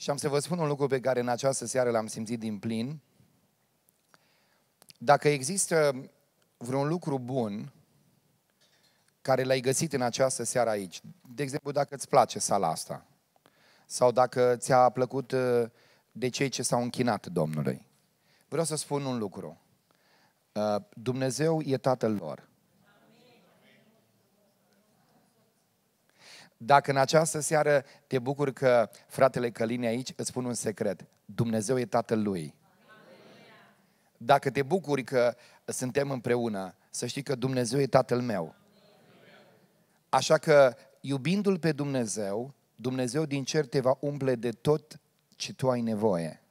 Și am să vă spun un lucru pe care în această seară l-am simțit din plin. Dacă există vreun lucru bun care l-ai găsit în această seară aici, de exemplu dacă îți place sala asta, sau dacă ți-a plăcut uh, de cei ce s-au închinat Domnului, vreau să spun un lucru. Uh, Dumnezeu e Tatăl lor. Dacă în această seară te bucur că fratele Căline aici, îți spun un secret. Dumnezeu e Tatăl lui. Dacă te bucuri că suntem împreună, să știi că Dumnezeu e Tatăl meu. Așa că, iubindu-L pe Dumnezeu, Dumnezeu din cer te va umple de tot ce tu ai nevoie.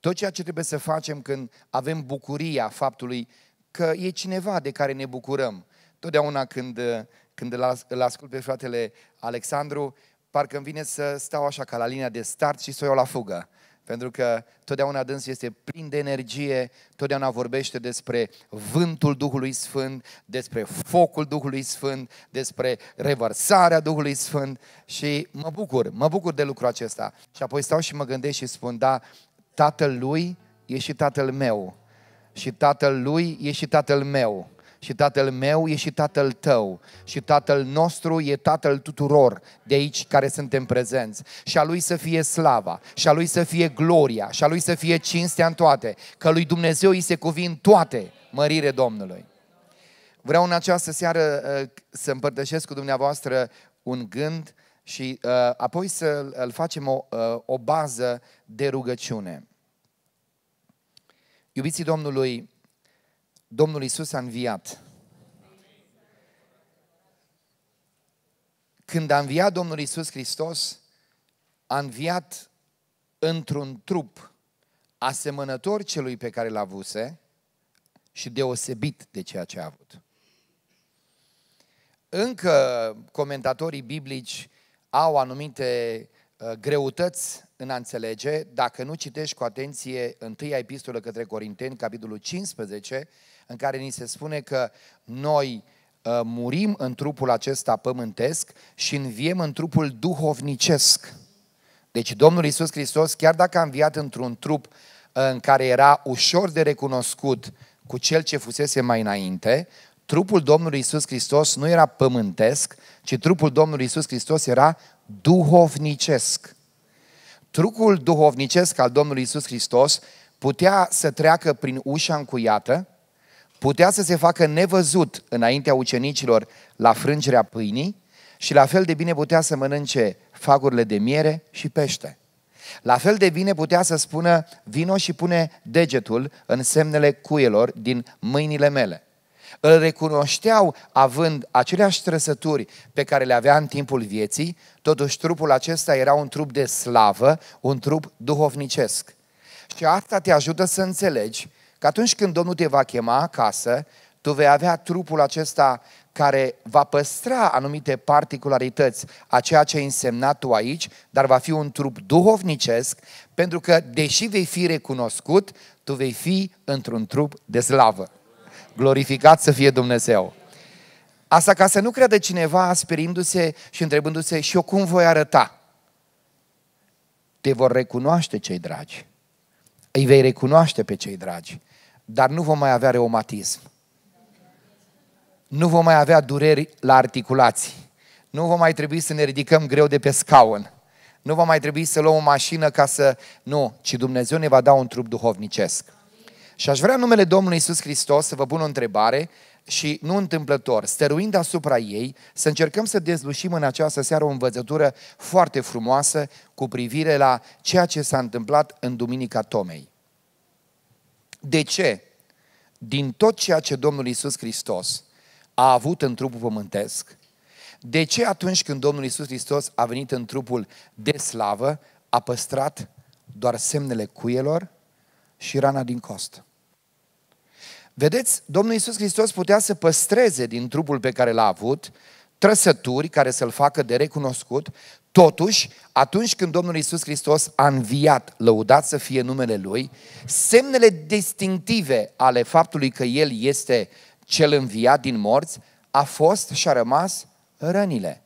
Tot ceea ce trebuie să facem când avem bucuria faptului că e cineva de care ne bucurăm. Totdeauna când, când îl ascult pe fratele Alexandru, parcă îmi vine să stau așa ca la linia de start și să o iau la fugă. Pentru că totdeauna dâns este plin de energie, totdeauna vorbește despre vântul Duhului Sfânt, despre focul Duhului Sfânt, despre revărsarea Duhului Sfânt și mă bucur, mă bucur de lucrul acesta. Și apoi stau și mă gândesc și spun, da, tatăl lui e și tatăl meu și tatăl lui e și tatăl meu și tatăl meu e și tatăl tău și tatăl nostru e tatăl tuturor de aici care suntem prezenți și a lui să fie slava și a lui să fie gloria și a lui să fie cinstea în toate, că lui Dumnezeu îi se cuvin toate mărire Domnului. Vreau în această seară uh, să împărtășesc cu dumneavoastră un gând și uh, apoi să îl facem o, uh, o bază de rugăciune. Iubiții Domnului, Domnul Isus a înviat. Când a înviat Domnul Isus Hristos, a înviat într-un trup asemănător celui pe care l-a avuse și deosebit de ceea ce a avut. Încă comentatorii biblici au anumite uh, greutăți în a înțelege, dacă nu citești cu atenție întâia epistolă către Corinteni, capitolul 15, în care ni se spune că noi uh, murim în trupul acesta pământesc și înviem în trupul duhovnicesc. Deci Domnul Isus Hristos, chiar dacă a înviat într-un trup uh, în care era ușor de recunoscut cu cel ce fusese mai înainte, trupul Domnului Isus Hristos nu era pământesc, ci trupul Domnului Isus Hristos era duhovnicesc. Trupul duhovnicesc al Domnului Isus Hristos putea să treacă prin ușa încuiată, putea să se facă nevăzut înaintea ucenicilor la frângerea pâinii și la fel de bine putea să mănânce fagurile de miere și pește. La fel de bine putea să spună, vino și pune degetul în semnele cuielor din mâinile mele. Îl recunoșteau având aceleași trăsături pe care le avea în timpul vieții, totuși trupul acesta era un trup de slavă, un trup duhovnicesc. Și asta te ajută să înțelegi că atunci când Domnul te va chema acasă, tu vei avea trupul acesta care va păstra anumite particularități a ceea ce ai însemnat tu aici, dar va fi un trup duhovnicesc, pentru că, deși vei fi recunoscut, tu vei fi într-un trup de slavă. Glorificat să fie Dumnezeu. Asta ca să nu creadă cineva asperindu-se și întrebându-se și eu cum voi arăta. Te vor recunoaște cei dragi. Îi vei recunoaște pe cei dragi dar nu vom mai avea reumatism. Nu vom mai avea dureri la articulații. Nu vom mai trebui să ne ridicăm greu de pe scaun. Nu va mai trebui să luăm o mașină ca să... Nu, ci Dumnezeu ne va da un trup duhovnicesc. Și aș vrea în numele Domnului Isus Hristos să vă pun o întrebare și nu întâmplător, stăruind asupra ei, să încercăm să dezlușim în această seară o învățătură foarte frumoasă cu privire la ceea ce s-a întâmplat în Duminica Tomei. De ce? Din tot ceea ce Domnul Isus Hristos a avut în trupul pământesc, de ce atunci când Domnul Isus Hristos a venit în trupul de slavă, a păstrat doar semnele cuielor și rana din cost? Vedeți, Domnul Isus Hristos putea să păstreze din trupul pe care l-a avut trăsături care să-l facă de recunoscut, Totuși, atunci când Domnul Isus Hristos a înviat, lăudat să fie numele Lui, semnele distinctive ale faptului că El este cel înviat din morți a fost și a rămas rănile.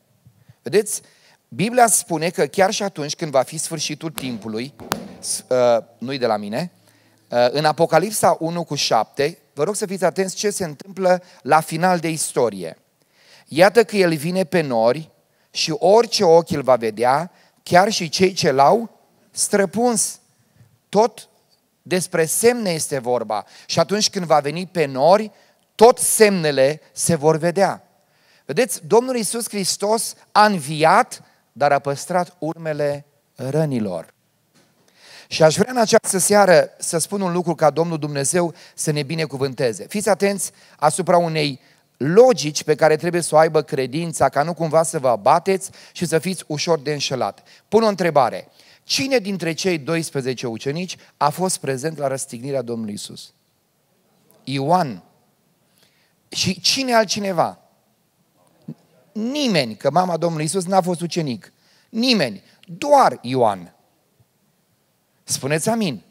Vedeți, Biblia spune că chiar și atunci când va fi sfârșitul timpului, uh, nu-i de la mine, uh, în Apocalipsa 1 cu 7, vă rog să fiți atenți ce se întâmplă la final de istorie. Iată că El vine pe nori și orice ochi îl va vedea, chiar și cei ce l-au străpuns. Tot despre semne este vorba. Și atunci când va veni pe nori, tot semnele se vor vedea. Vedeți, Domnul Iisus Hristos a înviat, dar a păstrat urmele rănilor. Și aș vrea în această seară să spun un lucru ca Domnul Dumnezeu să ne binecuvânteze. Fiți atenți asupra unei logici pe care trebuie să o aibă credința, ca nu cumva să vă abateți și să fiți ușor de înșelat. Pun o întrebare. Cine dintre cei 12 ucenici a fost prezent la răstignirea Domnului Isus? Ioan. Și cine altcineva? Nimeni, că mama Domnului Isus n-a fost ucenic. Nimeni, doar Ioan. Spuneți amin.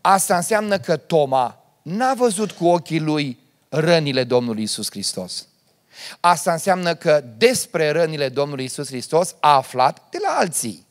Asta înseamnă că Toma n-a văzut cu ochii lui rănile Domnului Isus Hristos. Asta înseamnă că despre rănile Domnului Isus Hristos a aflat de la alții.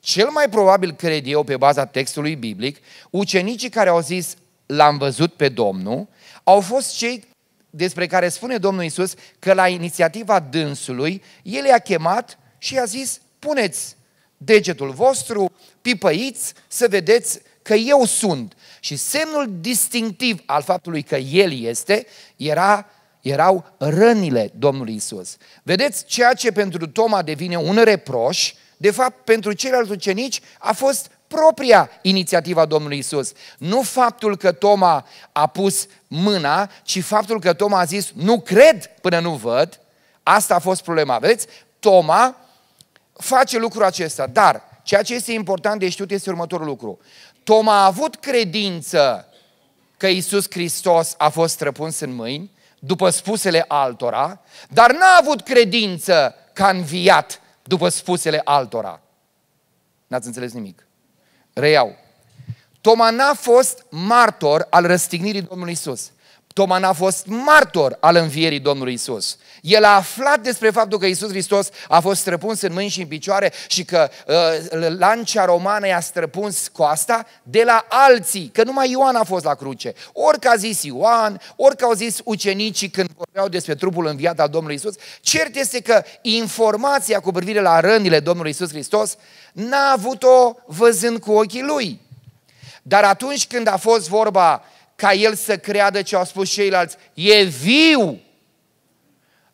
Cel mai probabil, cred eu, pe baza textului biblic, ucenicii care au zis l-am văzut pe Domnul, au fost cei despre care spune Domnul Isus că la inițiativa dânsului, el i-a chemat și i-a zis, puneți degetul vostru, pipăiți, să vedeți că eu sunt. Și semnul distinctiv al faptului că El este, era, erau rănile Domnului Isus. Vedeți, ceea ce pentru Toma devine un reproș, de fapt, pentru ceilalți ucenici a fost propria inițiativa Domnului Isus. Nu faptul că Toma a pus mâna, ci faptul că Toma a zis, nu cred până nu văd. Asta a fost problema. Vedeți? Toma face lucrul acesta, dar ceea ce este important de știut este următorul lucru. Toma a avut credință că Isus Hristos a fost străpuns în mâini, după spusele altora, dar n-a avut credință că a înviat după spusele altora. N-ați înțeles nimic. Reiau. Toma n-a fost martor al răstignirii Domnului Isus. Toma n-a fost martor al învierii Domnului Isus. El a aflat despre faptul că Isus Hristos a fost străpuns în mâini și în picioare și că uh, lancea romană i-a străpuns coasta de la alții, că numai Ioan a fost la cruce. Orică a zis Ioan, orică au zis ucenicii când vorbeau despre trupul înviat al Domnului Isus, cert este că informația cu privire la rănile Domnului Isus Hristos n-a avut-o văzând cu ochii lui. Dar atunci când a fost vorba ca el să creadă ce au spus ceilalți, e viu.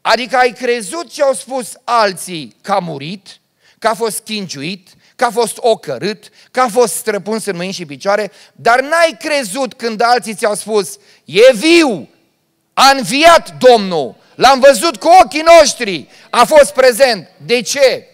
Adică ai crezut ce au spus alții, că a murit, că a fost chinciuit, că a fost ocărât, că a fost străpuns în mâini și picioare, dar n-ai crezut când alții ți-au spus, e viu, a înviat Domnul, l-am văzut cu ochii noștri, a fost prezent. De ce?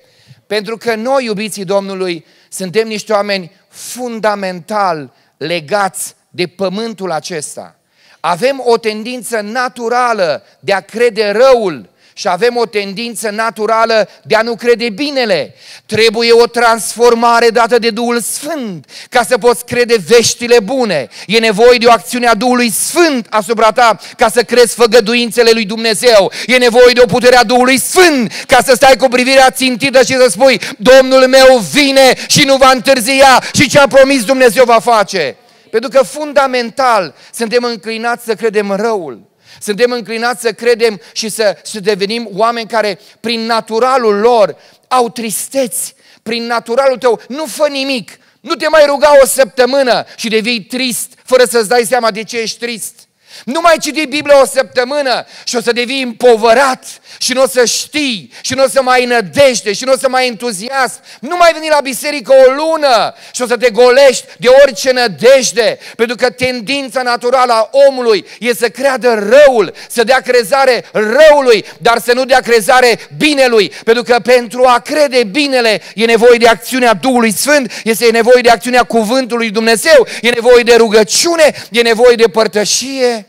Pentru că noi, iubiții Domnului, suntem niște oameni fundamental legați de pământul acesta. Avem o tendință naturală de a crede răul și avem o tendință naturală de a nu crede binele. Trebuie o transformare dată de Duhul Sfânt ca să poți crede veștile bune. E nevoie de o acțiune a Duhului Sfânt asupra ta ca să crezi făgăduințele lui Dumnezeu. E nevoie de o putere a Duhului Sfânt ca să stai cu privirea țintită și să spui Domnul meu vine și nu va întârzia și ce a promis Dumnezeu va face. Pentru că fundamental suntem înclinați să credem răul. Suntem înclinați să credem și să, să devenim oameni care prin naturalul lor au tristeți. Prin naturalul tău nu fă nimic. Nu te mai ruga o săptămână și devii trist fără să-ți dai seama de ce ești trist. Nu mai citi Biblia o săptămână și o să devii împovărat și nu o să știi și nu o să mai nădejde și nu o să mai entuziasm. Nu mai veni la biserică o lună și o să te golești de orice nădejde, pentru că tendința naturală a omului e să creadă răul, să dea crezare răului, dar să nu dea crezare binelui, pentru că pentru a crede binele e nevoie de acțiunea Duhului Sfânt, este nevoie de acțiunea Cuvântului Dumnezeu, e nevoie de rugăciune, e nevoie de părtășie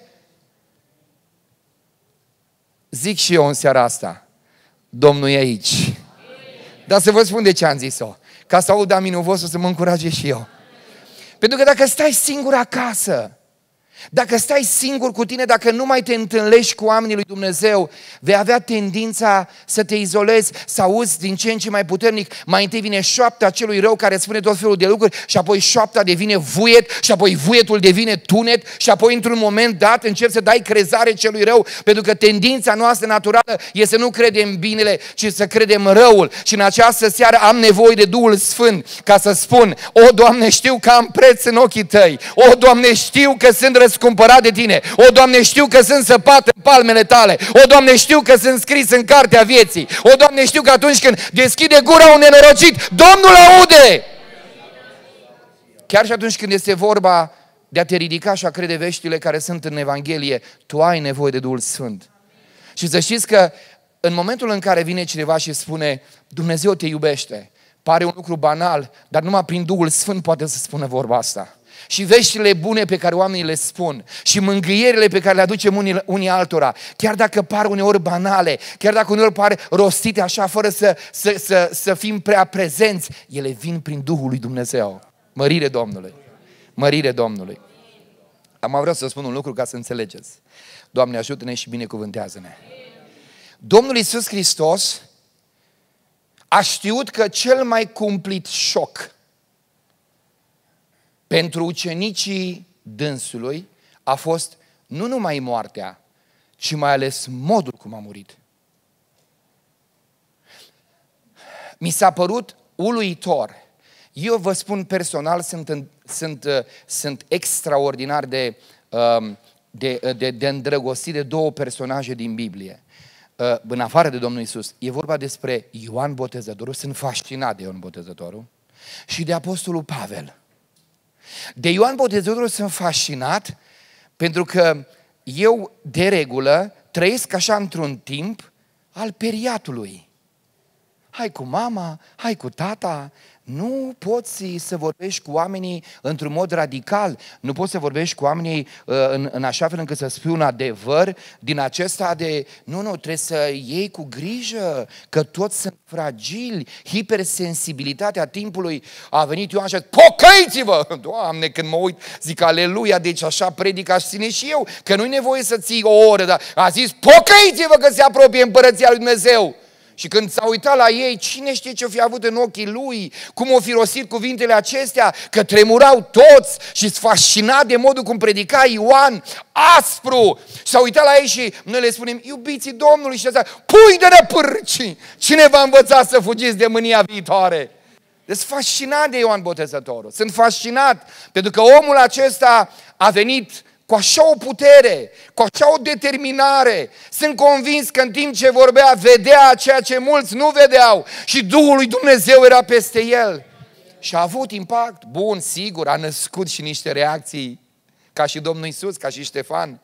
Zic și eu în seara asta, Domnul e aici. Dar să vă spun de ce am zis-o. Ca să aud aminul vostru să mă încuraje și eu. Pentru că dacă stai singur acasă Dacă stai singur cu tine, dacă nu mai te întâlnești cu oamenii lui Dumnezeu, vei avea tendința să te izolezi, să auzi din ce în ce mai puternic. Mai întâi vine șoapta celui rău care spune tot felul de lucruri și apoi șoapta devine vuiet și apoi vuietul devine tunet și apoi într-un moment dat începi să dai crezare celui rău pentru că tendința noastră naturală este să nu credem binele, ci să credem răul. Și în această seară am nevoie de Duhul Sfânt ca să spun, o, Doamne, știu că am preț în ochii Tăi, o, Doamne, știu că sunt răscumpărat de tine. O, Doamne, știu că sunt săpat în palmele tale. O, Doamne, știu că sunt scris în cartea vieții. O, Doamne, știu că atunci când deschide gura un nenorocit, Domnul aude! Chiar și atunci când este vorba de a te ridica și a crede veștile care sunt în Evanghelie, tu ai nevoie de Duhul Sfânt. Și să știți că în momentul în care vine cineva și spune Dumnezeu te iubește, pare un lucru banal, dar numai prin Duhul Sfânt poate să spună vorba asta și veștile bune pe care oamenii le spun și mângâierile pe care le aducem unii, unii altora, chiar dacă par uneori banale, chiar dacă uneori pare rostite așa fără să, să, să, să fim prea prezenți, ele vin prin Duhul lui Dumnezeu. Mărire Domnului! Mărire Domnului! Am vreau să spun un lucru ca să înțelegeți. Doamne ajută-ne și binecuvântează-ne. Domnul Iisus Hristos a știut că cel mai cumplit șoc pentru ucenicii dânsului a fost nu numai moartea, ci mai ales modul cum a murit. Mi s-a părut uluitor. Eu vă spun personal, sunt, sunt, uh, sunt extraordinar de, um, de, uh, de, de îndrăgostit de două personaje din Biblie. Uh, în afară de Domnul Isus, e vorba despre Ioan Botezătorul, sunt fascinat de Ioan Botezătorul, și de Apostolul Pavel. De Ioan Botezătorul sunt fascinat pentru că eu, de regulă, trăiesc așa într-un timp al periatului. Hai cu mama, hai cu tata, nu poți să vorbești cu oamenii într-un mod radical, nu poți să vorbești cu oamenii uh, în, în așa fel încât să spui un adevăr din acesta de, nu, nu, trebuie să iei cu grijă, că toți sunt fragili, hipersensibilitatea timpului a venit Ioan și a zis, pocăiți-vă! Doamne, când mă uit, zic, aleluia, deci așa predic aș ține și eu, că nu-i nevoie să ții o oră, dar a zis, pocăiți-vă că se apropie împărăția lui Dumnezeu. Și când s-a uitat la ei, cine știe ce o fi avut în ochii lui, cum o fi rostit cuvintele acestea, că tremurau toți și fascinat de modul cum predica Ioan, aspru. S-a uitat la ei și noi le spunem, iubiții Domnului și așa, pui de nepârci, cine va învăța să fugiți de mânia viitoare? Deci fascinat de Ioan Botezătorul. Sunt fascinat pentru că omul acesta a venit cu așa o putere, cu așa o determinare. Sunt convins că în timp ce vorbea, vedea ceea ce mulți nu vedeau și Duhul lui Dumnezeu era peste el. Și a avut impact bun, sigur, a născut și niște reacții, ca și Domnul Isus, ca și Ștefan.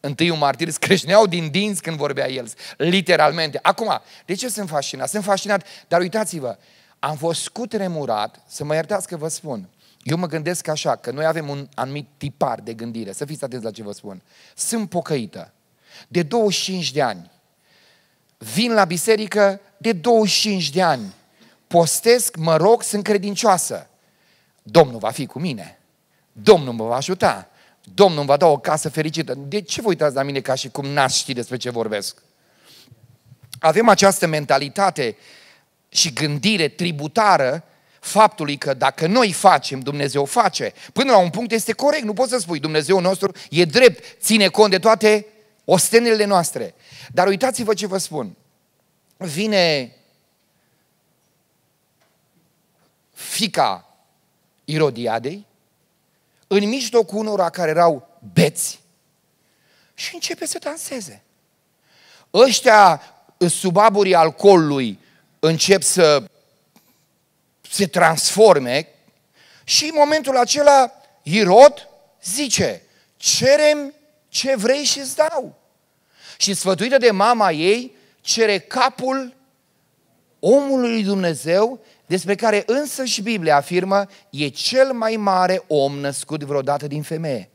Întâi un martir scrâșneau din dinți când vorbea el, literalmente. Acum, de ce sunt fascinat? Sunt fascinat, dar uitați-vă, am fost scutremurat, să mă iertați că vă spun, eu mă gândesc așa, că noi avem un anumit tipar de gândire. Să fiți atenți la ce vă spun. Sunt pocăită. De 25 de ani. Vin la biserică de 25 de ani. Postesc, mă rog, sunt credincioasă. Domnul va fi cu mine. Domnul mă va ajuta. Domnul îmi va da o casă fericită. De ce vă uitați la mine ca și cum n-ați ști despre ce vorbesc? Avem această mentalitate și gândire tributară faptului că dacă noi facem, Dumnezeu face. Până la un punct este corect, nu poți să spui Dumnezeu nostru e drept, ține cont de toate ostenelele noastre. Dar uitați-vă ce vă spun. Vine fica Irodiadei, în mijlocul unora care erau beți și începe să danseze. Ăștia sub aburii alcoolului încep să se transforme și în momentul acela Irod zice, cerem ce vrei și îți dau. Și sfătuită de mama ei, cere capul omului lui Dumnezeu, despre care însă și Biblia afirmă, e cel mai mare om născut vreodată din femeie.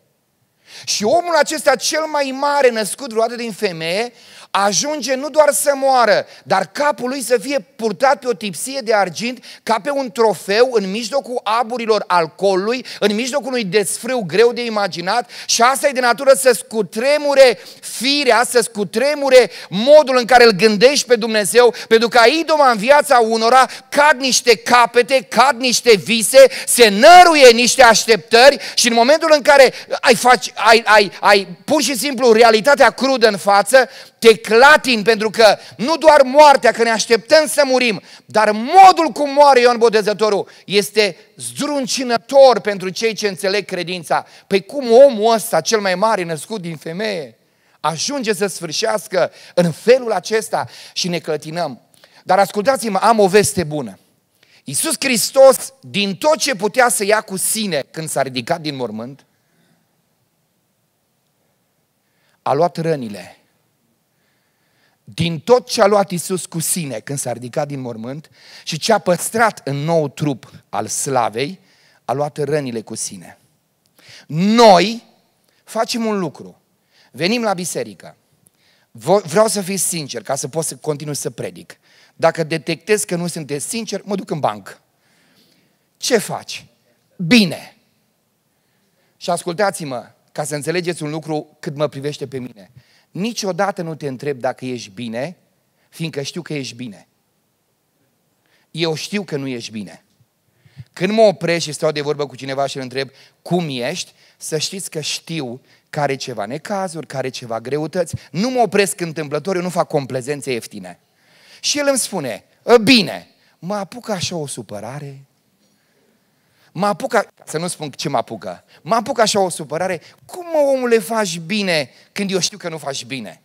Și omul acesta cel mai mare născut vreodată din femeie ajunge nu doar să moară, dar capul lui să fie purtat pe o tipsie de argint ca pe un trofeu în mijlocul aburilor alcoolului, în mijlocul unui desfrâu greu de imaginat. Și asta e de natură să scutremure firea, să scutremure modul în care îl gândești pe Dumnezeu, pentru că idoma în viața unora cad niște capete, cad niște vise, se năruie niște așteptări și în momentul în care ai, faci, ai, ai, ai pur și simplu realitatea crudă în față, te clatin pentru că nu doar moartea, că ne așteptăm să murim, dar modul cum moare Ion Botezătorul este zdruncinător pentru cei ce înțeleg credința. Păi cum omul ăsta, cel mai mare născut din femeie, ajunge să sfârșească în felul acesta și ne clătinăm. Dar ascultați-mă, am o veste bună. Iisus Hristos, din tot ce putea să ia cu sine când s-a ridicat din mormânt, a luat rănile din tot ce a luat Isus cu sine când s-a ridicat din mormânt și ce a păstrat în nou trup al slavei, a luat rănile cu sine. Noi facem un lucru. Venim la biserică. Vreau să fiți sincer ca să pot să continui să predic. Dacă detectez că nu sunteți sincer, mă duc în bancă. Ce faci? Bine. Și ascultați-mă, ca să înțelegeți un lucru cât mă privește pe mine. Niciodată nu te întreb dacă ești bine, fiindcă știu că ești bine. Eu știu că nu ești bine. Când mă opresc și stau de vorbă cu cineva și îl întreb cum ești, să știți că știu care ceva necazuri, care ceva greutăți. Nu mă opresc întâmplător, eu nu fac complezențe ieftine. Și el îmi spune, ă, bine, mă apucă așa o supărare, mă apucă, să nu spun ce mă apucă, mă apucă așa o supărare, cum mă omule faci bine când eu știu că nu faci bine?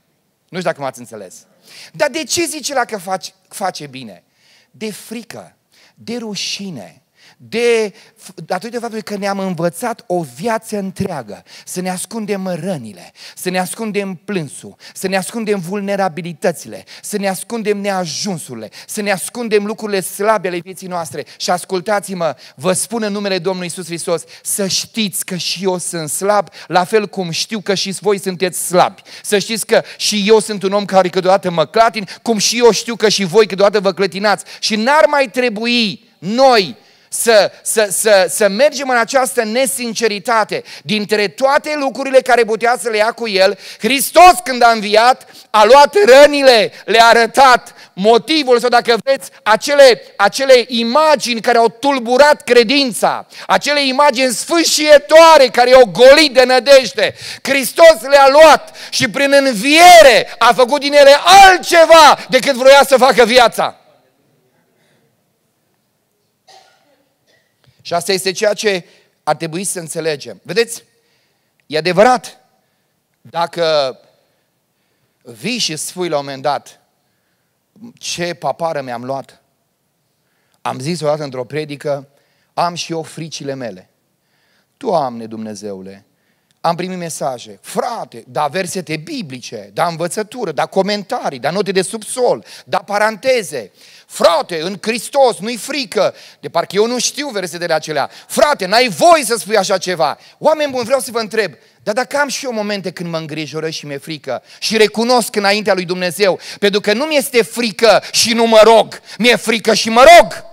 Nu știu dacă m-ați înțeles. Dar de ce zice la că faci, face bine? De frică, de rușine, de, datorită faptului că ne-am învățat o viață întreagă să ne ascundem rănile, să ne ascundem plânsul, să ne ascundem vulnerabilitățile, să ne ascundem neajunsurile, să ne ascundem lucrurile slabe ale vieții noastre. Și ascultați-mă, vă spun în numele Domnului Isus Hristos, să știți că și eu sunt slab, la fel cum știu că și voi sunteți slabi. Să știți că și eu sunt un om care câteodată mă clatin, cum și eu știu că și voi câteodată vă clătinați. Și n-ar mai trebui noi să, să, să, să mergem în această nesinceritate. Dintre toate lucrurile care putea să le ia cu el, Hristos când a înviat, a luat rănile, le-a arătat motivul sau dacă vreți, acele, acele imagini care au tulburat credința, acele imagini sfâșietoare care i-au golit de nădejde. Hristos le-a luat și prin înviere a făcut din ele altceva decât vroia să facă viața. Și asta este ceea ce ar trebui să înțelegem. Vedeți, e adevărat, dacă vii și spui la un moment dat, ce papară mi-am luat, am zis odată într-o predică, am și eu fricile mele. Doamne Dumnezeule, am primit mesaje, frate, da versete biblice, da învățătură, da comentarii, da note de subsol, da paranteze. Frate, în Hristos nu-i frică. De parcă eu nu știu versetele acelea. Frate, n-ai voie să spui așa ceva. Oameni buni, vreau să vă întreb, dar dacă am și eu momente când mă îngrijoră și mi-e frică și recunosc înaintea lui Dumnezeu, pentru că nu mi-este frică și nu mă rog, mi-e frică și mă rog.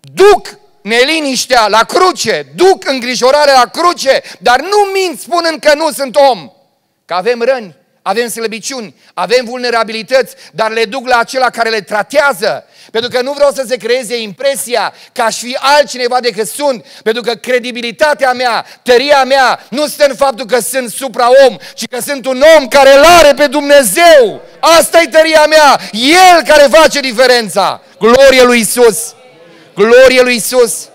Duc neliniștea la cruce, duc îngrijorarea la cruce, dar nu mint spunând că nu sunt om, că avem răni, avem slăbiciuni, avem vulnerabilități, dar le duc la acela care le tratează. Pentru că nu vreau să se creeze impresia că aș fi altcineva decât sunt, pentru că credibilitatea mea, tăria mea, nu stă în faptul că sunt supra-om, ci că sunt un om care îl are pe Dumnezeu. Asta e tăria mea, El care face diferența. Glorie lui Isus! Glorie lui Isus!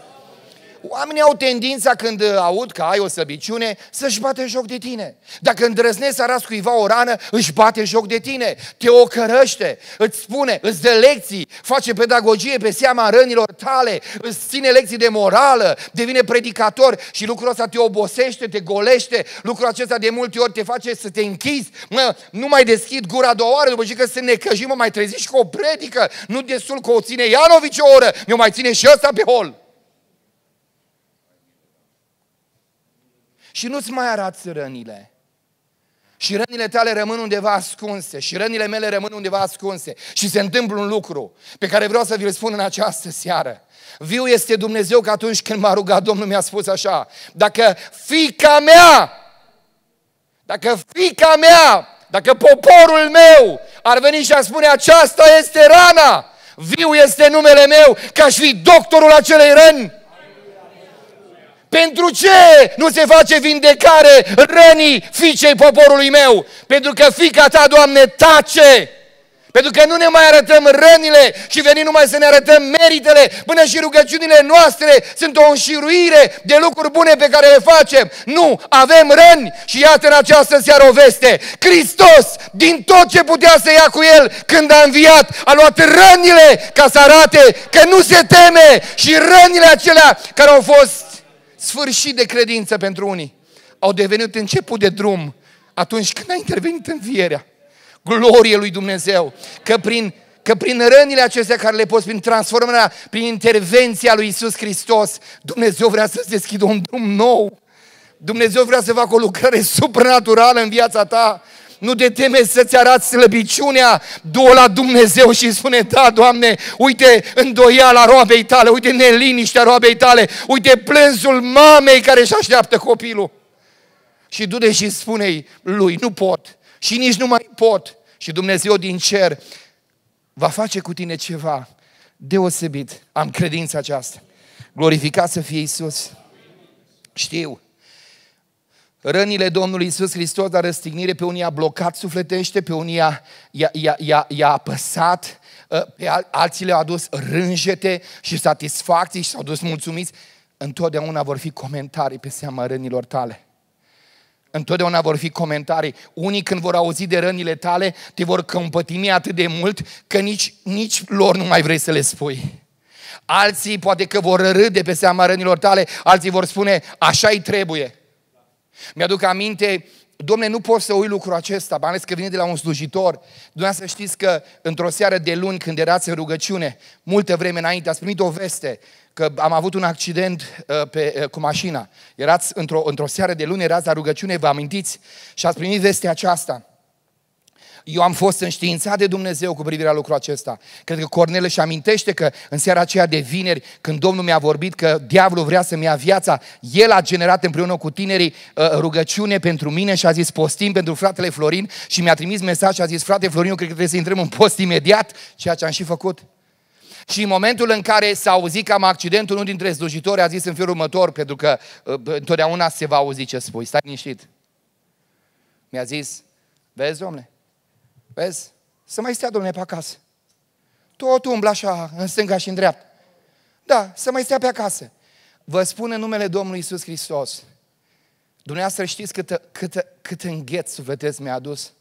Oamenii au tendința când aud că ai o slăbiciune să-și bate joc de tine. Dacă îndrăznesc să arăți cuiva o rană, își bate joc de tine, te ocărăște, îți spune, îți dă lecții, face pedagogie pe seama rănilor tale, îți ține lecții de morală, devine predicator și lucrul ăsta te obosește, te golește, lucrul acesta de multe ori te face să te închizi, mă, nu mai deschid gura două ore, după ce că se necăji, mă mai trezi și cu o predică, nu destul că o ține Ianovici o oră, mi-o mai ține și ăsta pe hol. Și nu-ți mai arați rănile. Și rănile tale rămân undeva ascunse și rănile mele rămân undeva ascunse. Și se întâmplă un lucru pe care vreau să vi-l spun în această seară. Viu este Dumnezeu că atunci când m-a rugat, Domnul mi-a spus așa, dacă fica mea, dacă fica mea, dacă poporul meu ar veni și ar spune aceasta este rana, viu este numele meu, ca și fi doctorul acelei răni, pentru ce nu se face vindecare rănii fiicei poporului meu? Pentru că fica ta, Doamne, tace! Pentru că nu ne mai arătăm rănile și venim numai să ne arătăm meritele, până și rugăciunile noastre sunt o înșiruire de lucruri bune pe care le facem. Nu, avem răni și iată în această seară o veste. Hristos, din tot ce putea să ia cu el când a înviat, a luat rănile ca să arate că nu se teme și rănile acelea care au fost sfârșit de credință pentru unii, au devenit început de drum atunci când a intervenit învierea. Glorie lui Dumnezeu! Că prin, că prin rănile acestea care le poți, prin transformarea, prin intervenția lui Isus Hristos, Dumnezeu vrea să-ți deschidă un drum nou. Dumnezeu vrea să facă o lucrare supranaturală în viața ta. Nu te teme să-ți arați slăbiciunea, du la Dumnezeu și spune, da, Doamne, uite îndoiala roabei tale, uite neliniștea roabei tale, uite plânsul mamei care își așteaptă copilul. Și du și spune lui, nu pot și nici nu mai pot. Și Dumnezeu din cer va face cu tine ceva deosebit. Am credința aceasta. Glorificat să fie Isus. Știu, Rănile Domnului Isus Hristos la răstignire pe unii a blocat sufletește, pe unii i-a, i-a, i-a, i-a apăsat, ă, pe alții le-au adus rânjete și satisfacții și s-au dus mulțumiți. Întotdeauna vor fi comentarii pe seama rănilor tale. Întotdeauna vor fi comentarii. Unii când vor auzi de rănile tale, te vor compătimi atât de mult că nici, nici lor nu mai vrei să le spui. Alții poate că vor râde pe seama rănilor tale, alții vor spune, așa-i trebuie. Mi-aduc aminte, Domne, nu pot să uit lucrul acesta, mai ales că vine de la un slujitor. Dumneavoastră știți că într-o seară de luni, când erați în rugăciune, multă vreme înainte, ați primit o veste că am avut un accident uh, pe, uh, cu mașina. Erați într-o, într-o seară de luni, erați la rugăciune, vă amintiți? Și ați primit vestea aceasta. Eu am fost înștiințat de Dumnezeu cu privire la lucrul acesta. Cred că Cornel își amintește că în seara aceea de vineri, când Domnul mi-a vorbit că diavolul vrea să-mi ia viața, el a generat împreună cu tinerii uh, rugăciune pentru mine și a zis postim pentru fratele Florin și mi-a trimis mesaj și a zis frate Florin, eu cred că trebuie să intrăm în post imediat, ceea ce am și făcut. Și în momentul în care s-a auzit că am accidentul, unul dintre slujitori a zis în felul următor, pentru că uh, întotdeauna se va auzi ce spui, stai liniștit. Mi-a zis, vezi, domnule, Vezi? Să mai stea, domnule, pe acasă. Tot umblă așa, în stânga și în dreapta. Da, să mai stea pe acasă. Vă spun în numele Domnului Isus Hristos. Dumneavoastră știți cât, cât, cât îngheț sufletesc mi-a adus?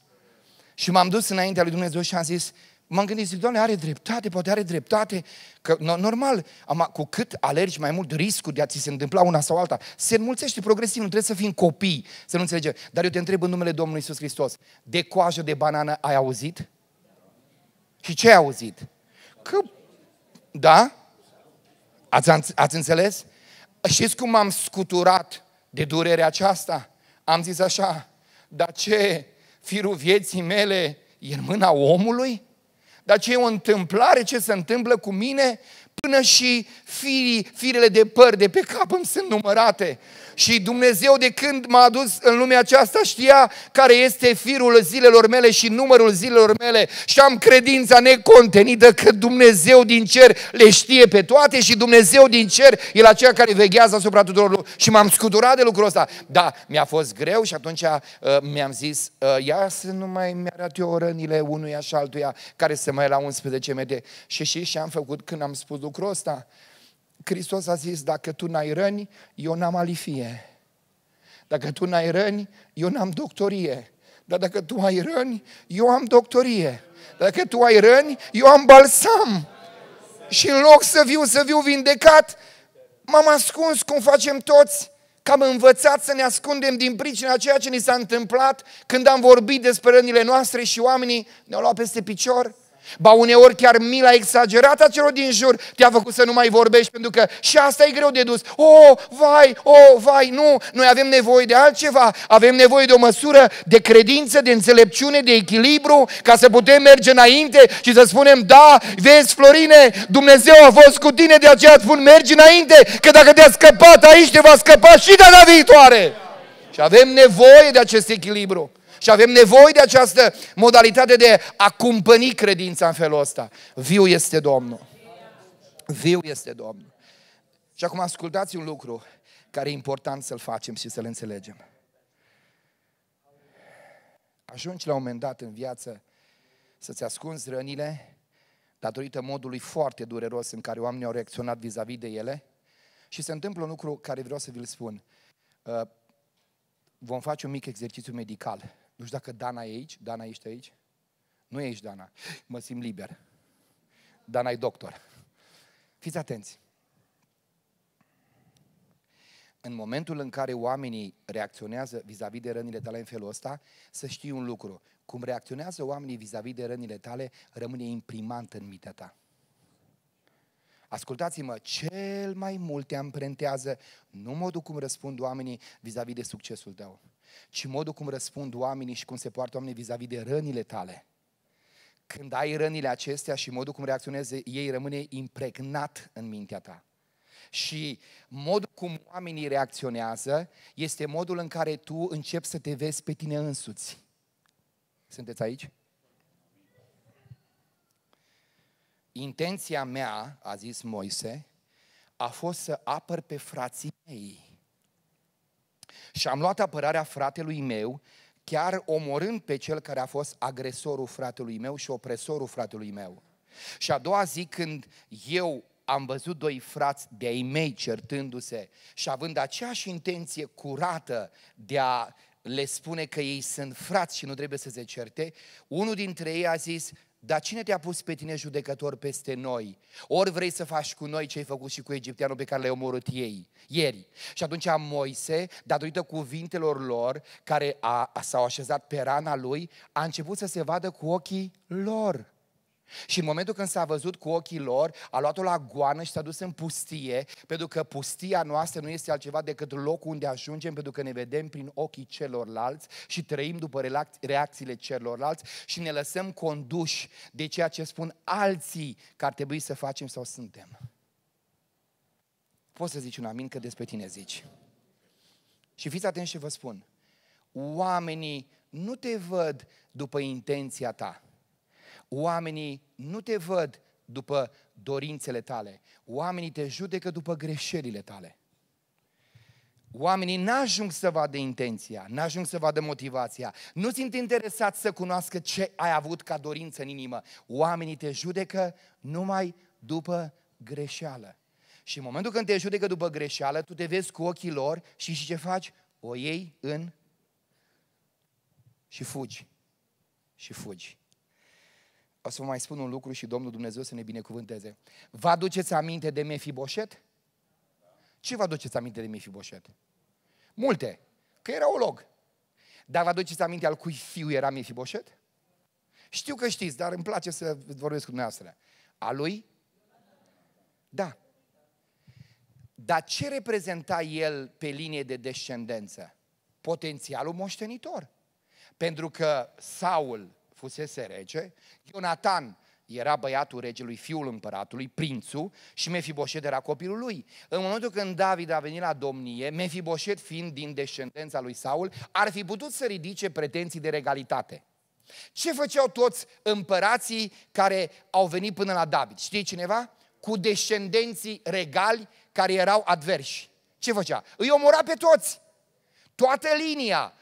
Și m-am dus înaintea lui Dumnezeu și am zis, M-am gândit, zic, Doamne, are dreptate, poate are dreptate, că normal, am, cu cât alergi mai mult riscul de a ți se întâmpla una sau alta, se înmulțește progresiv, nu trebuie să fim copii, să nu înțelegem. Dar eu te întreb în numele Domnului Isus Hristos, de coajă de banană ai auzit? Și ce ai auzit? Că, da? Ați, ați înțeles? Știți cum m-am scuturat de durerea aceasta? Am zis așa, dar ce, firul vieții mele e în mâna omului? Dar ce e o întâmplare, ce se întâmplă cu mine, până și firii, firele de păr de pe cap îmi sunt numărate. Și Dumnezeu de când m-a adus în lumea aceasta știa care este firul zilelor mele și numărul zilelor mele și am credința necontenită că Dumnezeu din cer le știe pe toate și Dumnezeu din cer e la aceea care veghează asupra tuturor lucrurilor. Și m-am scuturat de lucrul ăsta. Da, mi-a fost greu și atunci uh, mi-am zis, uh, ia să nu mai mi-arăt eu rănile unuia și altuia care se mai la 11 metri. Și și și am făcut când am spus lucrul ăsta. Hristos a zis, dacă tu n-ai răni, eu n-am alifie. Dacă tu n-ai răni, eu n-am doctorie. Dar dacă tu ai răni, eu am doctorie. Dacă tu ai răni, eu am balsam. Și în loc să viu, să viu vindecat, m-am ascuns cum facem toți, că am învățat să ne ascundem din pricina ceea ce ni s-a întâmplat când am vorbit despre rănile noastre și oamenii ne-au luat peste picior. Ba uneori chiar mila exagerată a celor din jur te-a făcut să nu mai vorbești pentru că și asta e greu de dus. O, oh, vai, o, oh, vai, nu, noi avem nevoie de altceva, avem nevoie de o măsură de credință, de înțelepciune, de echilibru ca să putem merge înainte și să spunem da, vezi Florine, Dumnezeu a fost cu tine, de aceea spun mergi înainte, că dacă te-a scăpat aici te va scăpa și data viitoare. Și avem nevoie de acest echilibru. Și avem nevoie de această modalitate de a cumpăni credința în felul ăsta. Viu este Domnul. Viu este Domnul. Și acum ascultați un lucru care e important să-l facem și să-l înțelegem. Ajungi la un moment dat în viață să-ți ascunzi rănile datorită modului foarte dureros în care oamenii au reacționat vis-a-vis de ele și se întâmplă un lucru care vreau să vi-l spun. Uh, vom face un mic exercițiu medical. Nu știu dacă Dana e aici. Dana, ești aici? Nu e aici, Dana. Mă simt liber. Dana e doctor. Fiți atenți. În momentul în care oamenii reacționează vis-a-vis de rănile tale în felul ăsta, să știi un lucru. Cum reacționează oamenii vis-a-vis de rănile tale, rămâne imprimant în mintea ta. Ascultați-mă, cel mai mult te amprentează nu modul cum răspund oamenii vis-a-vis de succesul tău, ci modul cum răspund oamenii și cum se poartă oamenii vis-a-vis de rănile tale. Când ai rănile acestea și modul cum reacționeze ei rămâne impregnat în mintea ta. Și modul cum oamenii reacționează este modul în care tu începi să te vezi pe tine însuți. Sunteți aici? Intenția mea, a zis Moise, a fost să apăr pe frații mei. Și am luat apărarea fratelui meu, chiar omorând pe cel care a fost agresorul fratelui meu și opresorul fratelui meu. Și a doua zi când eu am văzut doi frați de-ai mei certându-se și având aceeași intenție curată de a le spune că ei sunt frați și nu trebuie să se certe, unul dintre ei a zis, dar cine te-a pus pe tine judecător peste noi? Ori vrei să faci cu noi ce ai făcut și cu egipteanul pe care le-ai omorât ei, ieri. Și atunci Moise, datorită cuvintelor lor, care a, a, s-au așezat pe rana lui, a început să se vadă cu ochii lor. Și în momentul când s-a văzut cu ochii lor, a luat-o la goană și s-a dus în pustie, pentru că pustia noastră nu este altceva decât locul unde ajungem, pentru că ne vedem prin ochii celorlalți și trăim după reacțiile celorlalți și ne lăsăm conduși de ceea ce spun alții că ar trebui să facem sau suntem. Poți să zici un amin că despre tine zici. Și fiți atenți ce vă spun. Oamenii nu te văd după intenția ta Oamenii nu te văd după dorințele tale. Oamenii te judecă după greșelile tale. Oamenii n-ajung să vadă intenția, n-ajung să vadă motivația, nu sunt interesați să cunoască ce ai avut ca dorință în inimă. Oamenii te judecă numai după greșeală. Și în momentul când te judecă după greșeală, tu te vezi cu ochii lor și și ce faci? O iei în și fugi. Și fugi. O să vă mai spun un lucru și Domnul Dumnezeu să ne binecuvânteze. Vă aduceți aminte de Mefiboset? Ce vă aduceți aminte de Mefiboset? Multe. Că era log. Dar vă aduceți aminte al cui fiu era Mefiboset? Știu că știți, dar îmi place să vorbesc cu dumneavoastră. A lui? Da. Dar ce reprezenta el pe linie de descendență? Potențialul moștenitor. Pentru că Saul fusese rege, Ionatan era băiatul regelui, fiul împăratului, prințul și Mefiboset era copilul lui. În momentul când David a venit la domnie, Mefiboset fiind din descendența lui Saul, ar fi putut să ridice pretenții de regalitate. Ce făceau toți împărații care au venit până la David? Știi cineva? Cu descendenții regali care erau adversi. Ce făcea? Îi omora pe toți. Toată linia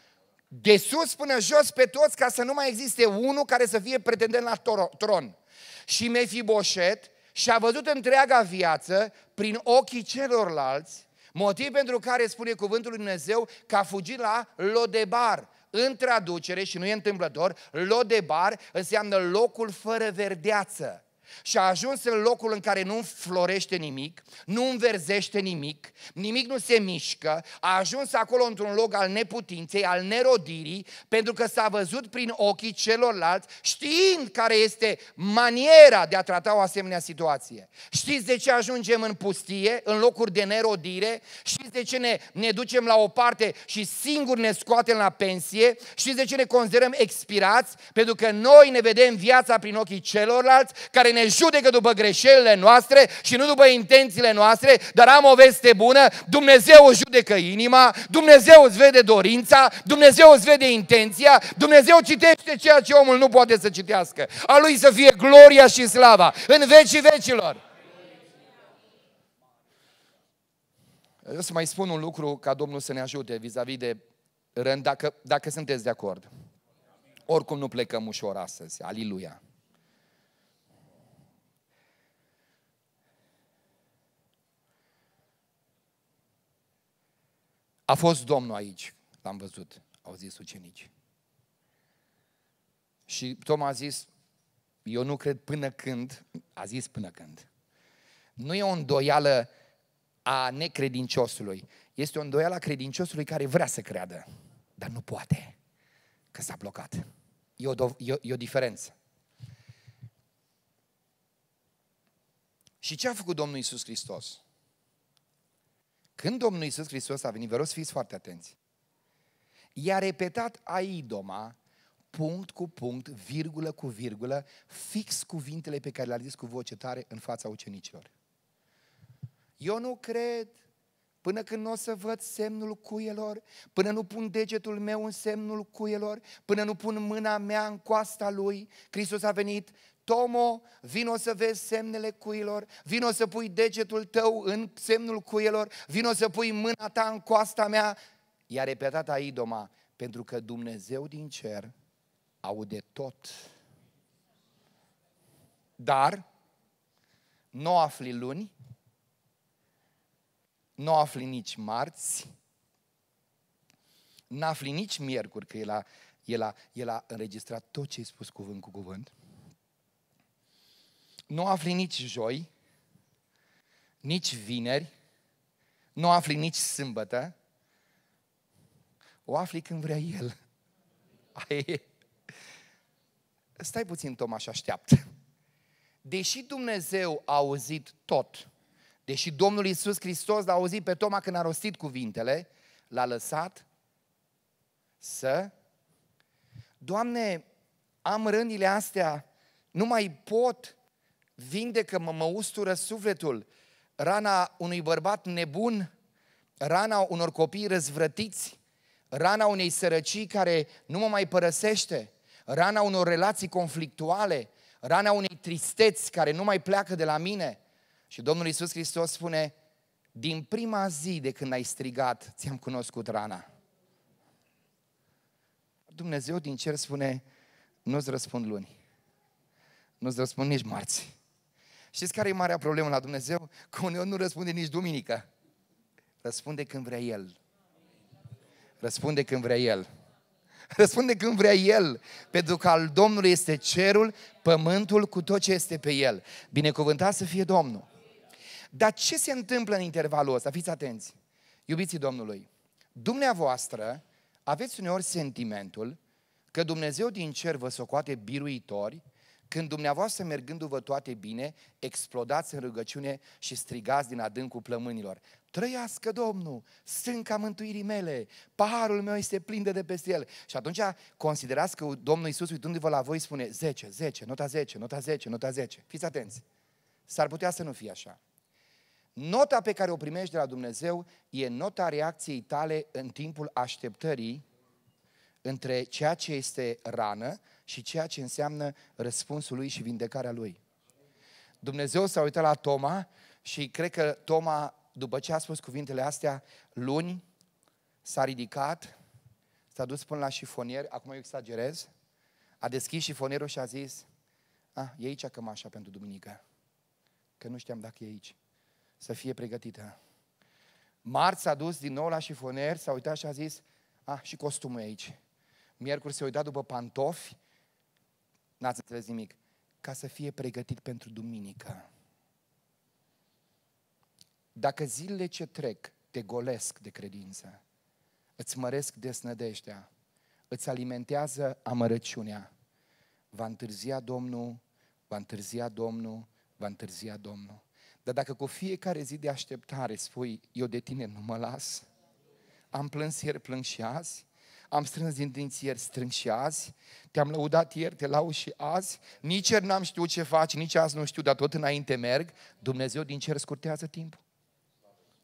de sus până jos pe toți ca să nu mai existe unul care să fie pretendent la tron. Și Mefiboset și-a văzut întreaga viață prin ochii celorlalți, motiv pentru care spune cuvântul lui Dumnezeu că a fugit la Lodebar. În traducere, și nu e întâmplător, Lodebar înseamnă locul fără verdeață. Și a ajuns în locul în care nu florește nimic, nu înverzește nimic, nimic nu se mișcă, a ajuns acolo într-un loc al neputinței, al nerodirii, pentru că s-a văzut prin ochii celorlalți, știind care este maniera de a trata o asemenea situație. Știți de ce ajungem în pustie, în locuri de nerodire? Știți de ce ne, ne ducem la o parte și singur ne scoatem la pensie? Știți de ce ne considerăm expirați? Pentru că noi ne vedem viața prin ochii celorlalți, care ne judecă după greșelile noastre și nu după intențiile noastre, dar am o veste bună, Dumnezeu îți judecă inima, Dumnezeu îți vede dorința, Dumnezeu îți vede intenția, Dumnezeu citește ceea ce omul nu poate să citească. A Lui să fie gloria și slava în vecii vecilor. Eu să mai spun un lucru ca Domnul să ne ajute vis-a-vis de rând, dacă, dacă sunteți de acord. Oricum nu plecăm ușor astăzi. Aliluia. A fost Domnul aici, l-am văzut, au zis ucenici. Și Toma a zis, eu nu cred până când, a zis până când. Nu e o îndoială a necredinciosului, este o îndoială a credinciosului care vrea să creadă, dar nu poate, că s-a blocat. E o, do- e o, e o diferență. Și ce a făcut Domnul Isus Hristos? Când Domnul Iisus Hristos a venit, vă rog să fiți foarte atenți, i-a repetat aidoma, punct cu punct, virgulă cu virgulă, fix cuvintele pe care le-a zis cu voce tare în fața ucenicilor. Eu nu cred până când nu o să văd semnul cuielor, până nu pun degetul meu în semnul cuielor, până nu pun mâna mea în coasta lui, Hristos a venit Tomo, vino să vezi semnele cuilor, vino să pui degetul tău în semnul cuilor, vino să pui mâna ta în coasta mea. I-a repetat Aidoma, pentru că Dumnezeu din cer aude tot. Dar nu afli luni, nu afli nici marți, nu afli nici miercuri, că el a, el, a, el a înregistrat tot ce ai spus cuvânt cu cuvânt nu afli nici joi, nici vineri, nu afli nici sâmbătă, o afli când vrea El. Ai... Stai puțin, Toma, și așteaptă. Deși Dumnezeu a auzit tot, deși Domnul Iisus Hristos l-a auzit pe Toma când a rostit cuvintele, l-a lăsat să... Doamne, am rândile astea, nu mai pot, vindecă-mă, mă ustură sufletul, rana unui bărbat nebun, rana unor copii răzvrătiți, rana unei sărăcii care nu mă mai părăsește, rana unor relații conflictuale, rana unei tristeți care nu mai pleacă de la mine. Și Domnul Iisus Hristos spune, din prima zi de când ai strigat, ți-am cunoscut rana. Dumnezeu din cer spune, nu-ți răspund luni, nu-ți răspund nici marți, Știți care e marea problemă la Dumnezeu? Că uneori nu răspunde nici duminică. Răspunde când vrea El. Răspunde când vrea El. Răspunde când vrea El, pentru că al Domnului este cerul, pământul cu tot ce este pe El. Binecuvântat să fie Domnul. Dar ce se întâmplă în intervalul ăsta? Fiți atenți. Iubiții Domnului, dumneavoastră aveți uneori sentimentul că Dumnezeu din cer vă socoate biruitori când dumneavoastră mergându-vă toate bine, explodați în rugăciune și strigați din adâncul plămânilor. Trăiască Domnul, stânca mântuirii mele, paharul meu este plin de, de peste el. Și atunci considerați că Domnul Iisus, uitându-vă la voi, spune 10, 10, nota 10, nota 10, nota 10. Fiți atenți. S-ar putea să nu fie așa. Nota pe care o primești de la Dumnezeu e nota reacției tale în timpul așteptării între ceea ce este rană și ceea ce înseamnă răspunsul lui și vindecarea lui. Dumnezeu s-a uitat la Toma și cred că Toma, după ce a spus cuvintele astea, luni s-a ridicat, s-a dus până la șifonier, acum eu exagerez, a deschis șifonierul și a zis, ah, e aici cămașa pentru duminică, că nu știam dacă e aici, să fie pregătită. Marți s-a dus din nou la șifonier, s-a uitat și a zis, ah, și costumul e aici. Miercuri se uita după pantofi, n-ați înțeles nimic. ca să fie pregătit pentru duminică. Dacă zilele ce trec te golesc de credință, îți măresc desnădejdea, îți alimentează amărăciunea, va întârzia Domnul, va întârzia Domnul, va întârzia Domnul. Dar dacă cu fiecare zi de așteptare spui, eu de tine nu mă las, am plâns ieri, plâng și azi, am strâns din dinți ieri, strâng și azi, te-am lăudat ieri, te lau și azi, nici ieri n-am știut ce faci, nici azi nu știu, dar tot înainte merg, Dumnezeu din cer scurtează timpul.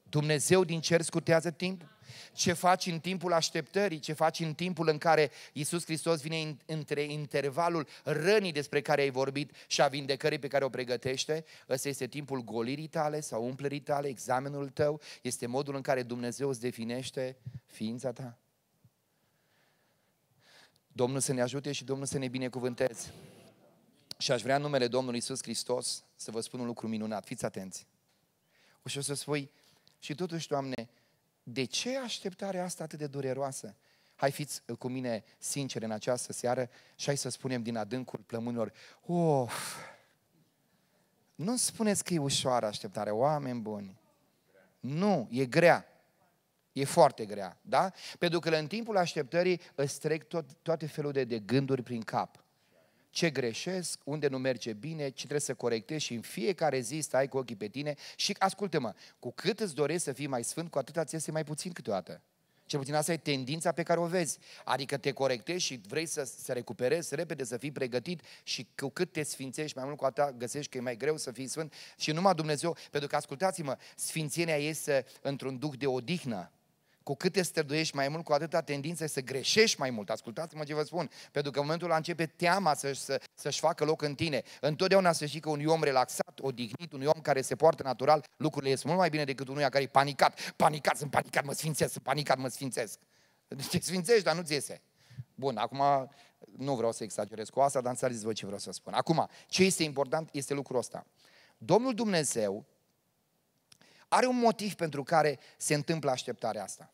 Dumnezeu din cer scurtează timpul. Ce faci în timpul așteptării, ce faci în timpul în care Iisus Hristos vine între intervalul rănii despre care ai vorbit și a vindecării pe care o pregătește, ăsta este timpul golirii tale sau umplerii tale, examenul tău, este modul în care Dumnezeu îți definește ființa ta. Domnul să ne ajute și Domnul să ne binecuvânteze. Și aș vrea în numele Domnului Iisus Hristos să vă spun un lucru minunat. Fiți atenți. O și o să spui, și totuși, Doamne, de ce așteptarea asta atât de dureroasă? Hai fiți cu mine sinceri în această seară și hai să spunem din adâncul plămânilor, of, nu spuneți că e ușoară așteptarea, oameni buni. Nu, e grea. E foarte grea, da? Pentru că în timpul așteptării îți trec tot, toate felul de, de gânduri prin cap. Ce greșesc, unde nu merge bine, ce trebuie să corectezi și în fiecare zi stai cu ochii pe tine și ascultă-mă, cu cât îți dorești să fii mai sfânt, cu atât ți este mai puțin câteodată. Cel puțin asta e tendința pe care o vezi. Adică te corectezi și vrei să, să recuperezi repede, să fii pregătit și cu cât te sfințești mai mult, cu atât găsești că e mai greu să fii sfânt. Și numai Dumnezeu, pentru că ascultați-mă, sfințenia este într-un duc de odihnă. Cu cât te străduiești mai mult, cu atâta tendință să greșești mai mult. Ascultați-mă ce vă spun. Pentru că în momentul ăla începe teama să, să, să-și facă loc în tine. Întotdeauna să știi că un om relaxat, odihnit, un om care se poartă natural, lucrurile ies mult mai bine decât unul care e panicat. Panicat, sunt panicat, mă sfințesc, sunt panicat, mă sfințesc. Te sfințești, dar nu-ți iese. Bun, acum nu vreau să exagerez cu asta, dar înțelegeți vă ce vreau să spun. Acum, ce este important este lucrul ăsta. Domnul Dumnezeu are un motiv pentru care se întâmplă așteptarea asta.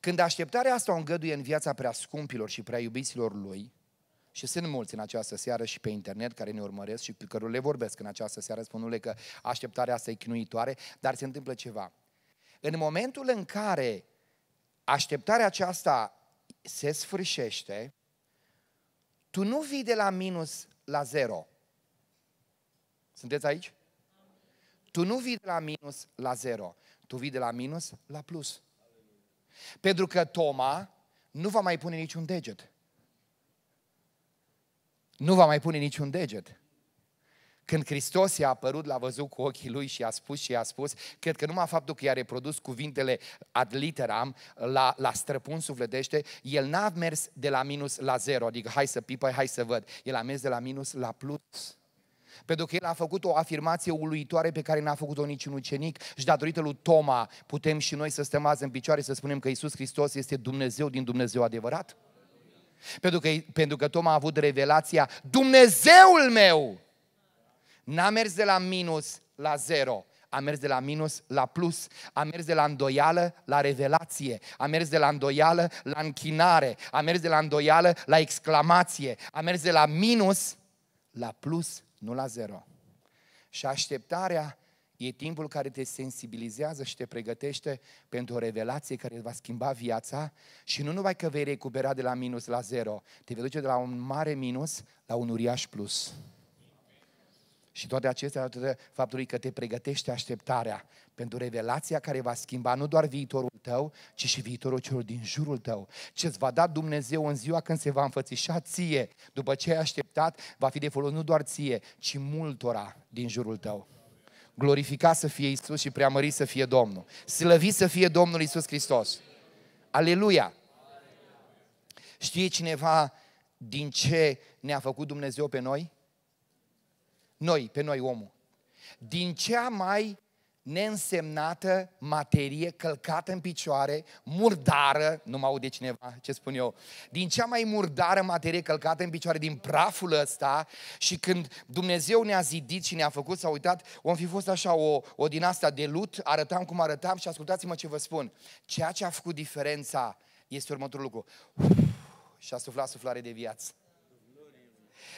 Când așteptarea asta o îngăduie în viața prea scumpilor și prea iubiților lui, și sunt mulți în această seară și pe internet care ne urmăresc și pe care le vorbesc în această seară, spunându-le că așteptarea asta e chinuitoare, dar se întâmplă ceva. În momentul în care așteptarea aceasta se sfârșește, tu nu vii de la minus la zero. Sunteți aici? Tu nu vii de la minus la zero, tu vii de la minus la plus. Pentru că Toma nu va mai pune niciun deget. Nu va mai pune niciun deget. Când Hristos i-a apărut, l-a văzut cu ochii lui și a spus și a spus, cred că numai faptul că i-a reprodus cuvintele ad literam, la, la străpun sufletește, el n-a mers de la minus la zero, adică hai să pipă, hai să văd. El a mers de la minus la plus. Pentru că el a făcut o afirmație uluitoare pe care n-a făcut-o niciun ucenic și datorită lui Toma putem și noi să stăm azi în picioare să spunem că Isus Hristos este Dumnezeu din Dumnezeu adevărat? Pentru că, pentru că Toma a avut revelația Dumnezeul meu! N-a mers de la minus la zero, a mers de la minus la plus, a mers de la îndoială la revelație, a mers de la îndoială la închinare, a mers de la îndoială la exclamație, a mers de la minus la plus nu la zero. Și așteptarea e timpul care te sensibilizează și te pregătește pentru o revelație care va schimba viața și nu numai că vei recupera de la minus la zero, te vei duce de la un mare minus la un uriaș plus. Și toate acestea datorită faptului că te pregătește așteptarea pentru revelația care va schimba nu doar viitorul tău, ci și viitorul celor din jurul tău. Ce îți va da Dumnezeu în ziua când se va înfățișa ție, după ce ai așteptat, va fi de folos nu doar ție, ci multora din jurul tău. Glorificat să fie Isus și preamărit să fie Domnul. Slăvit să fie Domnul Isus Hristos. Aleluia! Știe cineva din ce ne-a făcut Dumnezeu pe noi? Noi, pe noi omul. Din cea mai neînsemnată materie călcată în picioare, murdară, nu mă aude cineva ce spun eu, din cea mai murdară materie călcată în picioare, din praful ăsta și când Dumnezeu ne-a zidit și ne-a făcut, s-a uitat, om fi fost așa o, o din asta de lut, arătam cum arătam și ascultați-mă ce vă spun. Ceea ce a făcut diferența este următorul lucru. Uf, și a suflat suflare de viață.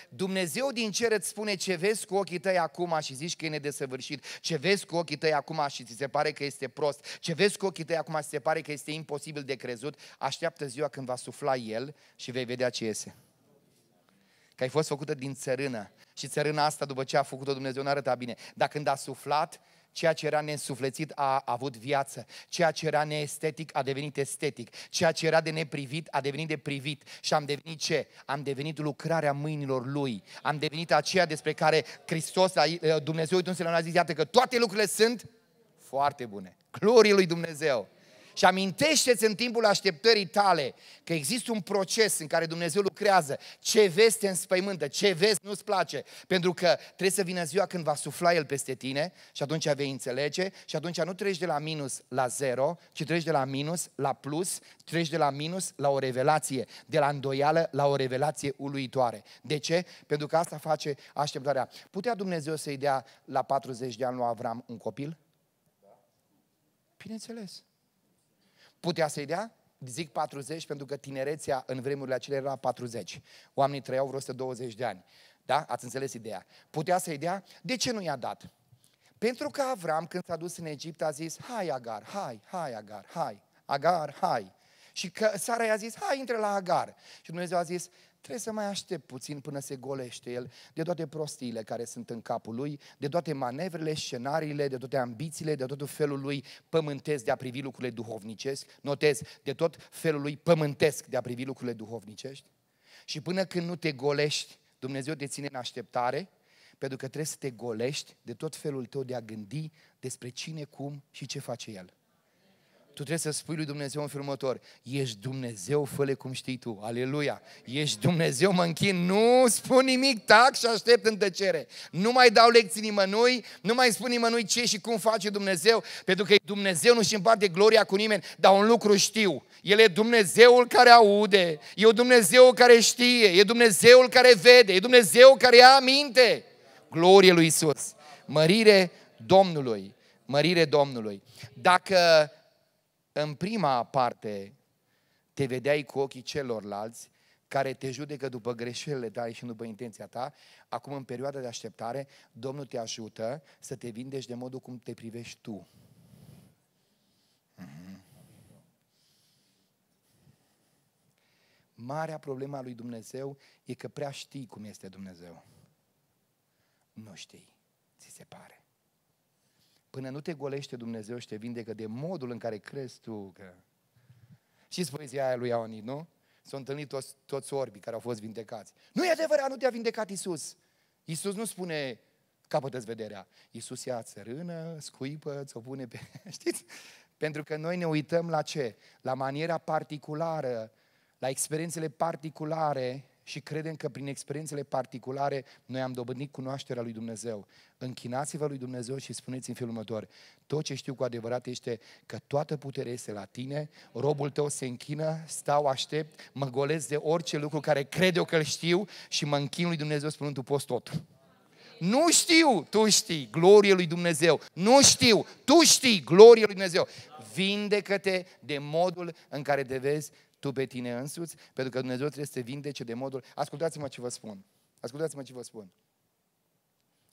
Dumnezeu din cer îți spune ce vezi cu ochii tăi acum și zici că e nedesăvârșit, ce vezi cu ochii tăi acum și ți se pare că este prost, ce vezi cu ochii tăi acum și ți se pare că este imposibil de crezut, așteaptă ziua când va sufla El și vei vedea ce iese. Că ai fost făcută din țărână și țărâna asta, după ce a făcut-o Dumnezeu, nu arăta bine. Dar când a suflat, ceea ce era neînsuflețit a avut viață, ceea ce era neestetic a devenit estetic, ceea ce era de neprivit a devenit de privit și am devenit ce? Am devenit lucrarea mâinilor Lui, am devenit aceea despre care Hristos, Dumnezeu Dumnezeu a zis, iată că toate lucrurile sunt foarte bune. Glorie lui Dumnezeu! Și amintește-ți în timpul așteptării tale că există un proces în care Dumnezeu lucrează. Ce vezi te înspăimântă, ce vezi nu-ți place. Pentru că trebuie să vină ziua când va sufla El peste tine și atunci vei înțelege și atunci nu treci de la minus la zero, ci treci de la minus la plus, treci de la minus la o revelație, de la îndoială la o revelație uluitoare. De ce? Pentru că asta face așteptarea. Putea Dumnezeu să-i dea la 40 de ani lui Avram un copil? Bineînțeles. Putea să-i dea? Zic 40 pentru că tinerețea în vremurile acelea era 40. Oamenii trăiau vreo 120 de ani. Da? Ați înțeles ideea. Putea să-i dea? De ce nu i-a dat? Pentru că Avram, când s-a dus în Egipt, a zis, hai Agar, hai, hai Agar, hai, Agar, hai. Și că Sara i-a zis, hai, intre la Agar. Și Dumnezeu a zis, Trebuie să mai aștept puțin până se golește el de toate prostiile care sunt în capul lui, de toate manevrele, scenariile, de toate ambițiile, de tot felul lui pământesc de a privi lucrurile duhovnicești. Notez, de tot felul lui pământesc de a privi lucrurile duhovnicești. Și până când nu te golești, Dumnezeu te ține în așteptare, pentru că trebuie să te golești de tot felul tău de a gândi despre cine, cum și ce face El tu trebuie să spui lui Dumnezeu în felul următor, ești Dumnezeu, fă cum știi tu, aleluia, ești Dumnezeu, mă închin, nu spun nimic, tac și aștept în tăcere. Nu mai dau lecții nimănui, nu mai spun nimănui ce și cum face Dumnezeu, pentru că Dumnezeu nu-și împarte gloria cu nimeni, dar un lucru știu, El e Dumnezeul care aude, e Dumnezeu care știe, e Dumnezeul care vede, e Dumnezeu care ia aminte. Glorie lui Isus. Mărire Domnului. Mărire Domnului. Dacă în prima parte te vedeai cu ochii celorlalți care te judecă după greșelile tale și după intenția ta, acum în perioada de așteptare, Domnul te ajută să te vindești de modul cum te privești tu. Mhm. Marea problemă a lui Dumnezeu e că prea știi cum este Dumnezeu. Nu știi, ți se pare. Până nu te golește Dumnezeu și te vindecă de modul în care crezi tu că... Și poezia aia lui Ionit, nu? S-au întâlnit toți, toți orbii care au fost vindecați. Nu e adevărat, nu te-a vindecat Isus. Isus nu spune, capătă vederea. Isus ia țărână, scuipă, ți-o pune pe... Știți? Pentru că noi ne uităm la ce? La maniera particulară, la experiențele particulare și credem că prin experiențele particulare noi am dobândit cunoașterea lui Dumnezeu. Închinați-vă lui Dumnezeu și spuneți în felul următor, tot ce știu cu adevărat este că toată puterea este la tine, robul tău se închină, stau, aștept, mă golesc de orice lucru care cred eu că îl știu și mă închin lui Dumnezeu spunând, tu poți tot. Nu știu, tu știi, glorie lui Dumnezeu. Nu știu, tu știi, glorie lui Dumnezeu. Vindecă-te de modul în care te vezi tu pe tine însuți, pentru că Dumnezeu trebuie să te vindece de modul... Ascultați-mă ce vă spun. Ascultați-mă ce vă spun.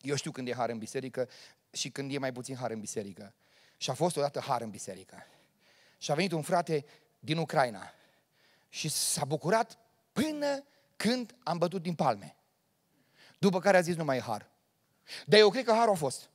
Eu știu când e har în biserică și când e mai puțin har în biserică. Și a fost odată har în biserică. Și a venit un frate din Ucraina și s-a bucurat până când am bătut din palme. După care a zis nu mai e har. Dar eu cred că harul a fost.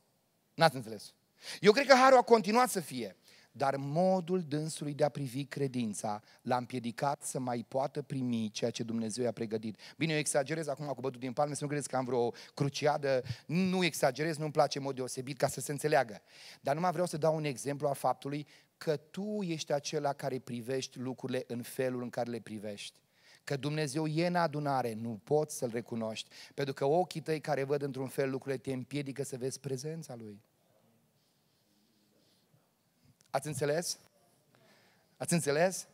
N-ați înțeles. Eu cred că harul a continuat să fie dar modul dânsului de a privi credința l-a împiedicat să mai poată primi ceea ce Dumnezeu i-a pregătit. Bine, eu exagerez acum cu bătut din palme, să nu credeți că am vreo cruciadă, nu exagerez, nu-mi place în mod deosebit ca să se înțeleagă. Dar numai vreau să dau un exemplu a faptului că tu ești acela care privești lucrurile în felul în care le privești că Dumnezeu e în adunare, nu poți să-L recunoști, pentru că ochii tăi care văd într-un fel lucrurile te împiedică să vezi prezența Lui. Ați înțeles? Ați înțeles?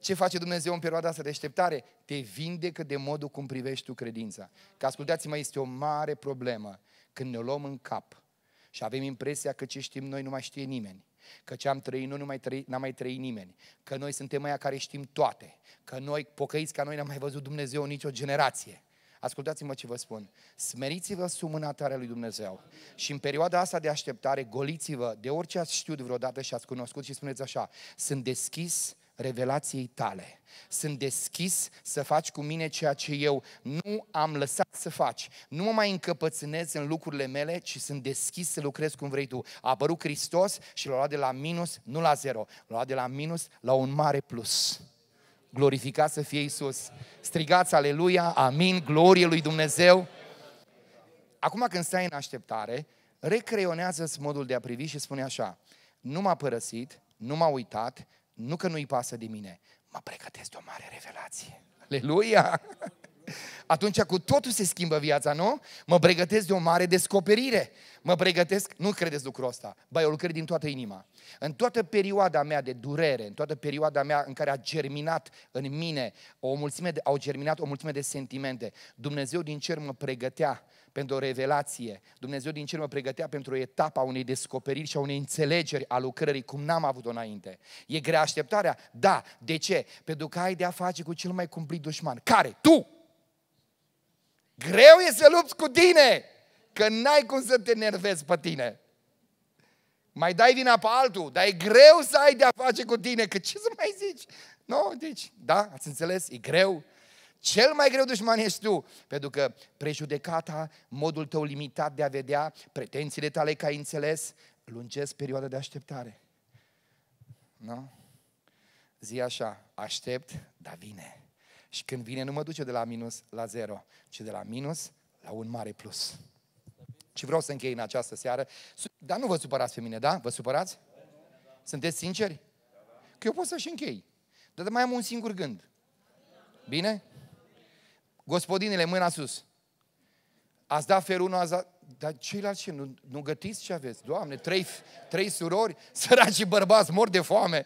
Ce face Dumnezeu în perioada asta de așteptare? Te vindecă de modul cum privești tu credința. Că ascultați-mă, este o mare problemă când ne luăm în cap și avem impresia că ce știm noi nu mai știe nimeni. Că ce am trăit noi nu mai trăi, n-a mai trăit nimeni. Că noi suntem aia care știm toate. Că noi, pocăiți ca noi, n-am mai văzut Dumnezeu în nicio generație. Ascultați-mă ce vă spun, smeriți-vă sub mâna tare a lui Dumnezeu și în perioada asta de așteptare, goliți-vă de orice ați știut vreodată și ați cunoscut și spuneți așa, sunt deschis revelației tale. Sunt deschis să faci cu mine ceea ce eu nu am lăsat să faci. Nu mă mai încăpățânez în lucrurile mele, ci sunt deschis să lucrez cum vrei tu. A apărut Hristos și l-a luat de la minus, nu la zero, l-a luat de la minus la un mare plus. Glorificat să fie Iisus. Strigați aleluia, amin, glorie lui Dumnezeu. Acum când stai în așteptare, recreionează modul de a privi și spune așa, nu m-a părăsit, nu m-a uitat, nu că nu-i pasă de mine, mă pregătesc de o mare revelație. Aleluia! Atunci cu totul se schimbă viața, nu? Mă pregătesc de o mare descoperire. Mă pregătesc, nu credeți lucrul ăsta, bă, eu lucrez din toată inima. În toată perioada mea de durere, în toată perioada mea în care a germinat în mine o mulțime de, au germinat o mulțime de sentimente, Dumnezeu din cer mă pregătea pentru o revelație. Dumnezeu din cer mă pregătea pentru o etapă a unei descoperiri și a unei înțelegeri a lucrării, cum n-am avut-o înainte. E grea așteptarea? Da. De ce? Pentru că ai de-a face cu cel mai cumplit dușman. Care? Tu! Greu e să lupți cu tine, că n-ai cum să te nervezi pe tine. Mai dai vina pe altul, dar e greu să ai de-a face cu tine, că ce să mai zici? Nu, no, deci, da, ați înțeles? E greu. Cel mai greu dușman ești tu, pentru că prejudecata, modul tău limitat de a vedea, pretențiile tale că ai înțeles, lungesc perioada de așteptare. Nu? Zi așa, aștept, dar vine. Și când vine nu mă duce de la minus la zero, ci de la minus la un mare plus. Și vreau să închei în această seară, dar nu vă supărați pe mine, da? Vă supărați? Sunteți sinceri? Că eu pot să-și închei. Dar mai am un singur gând. Bine? Gospodinele, mâna sus. Ați dat felul unu, ați dat... Dar ceilalți ce? Nu, nu gătiți ce aveți? Doamne, trei, trei surori, săraci bărbați mor de foame.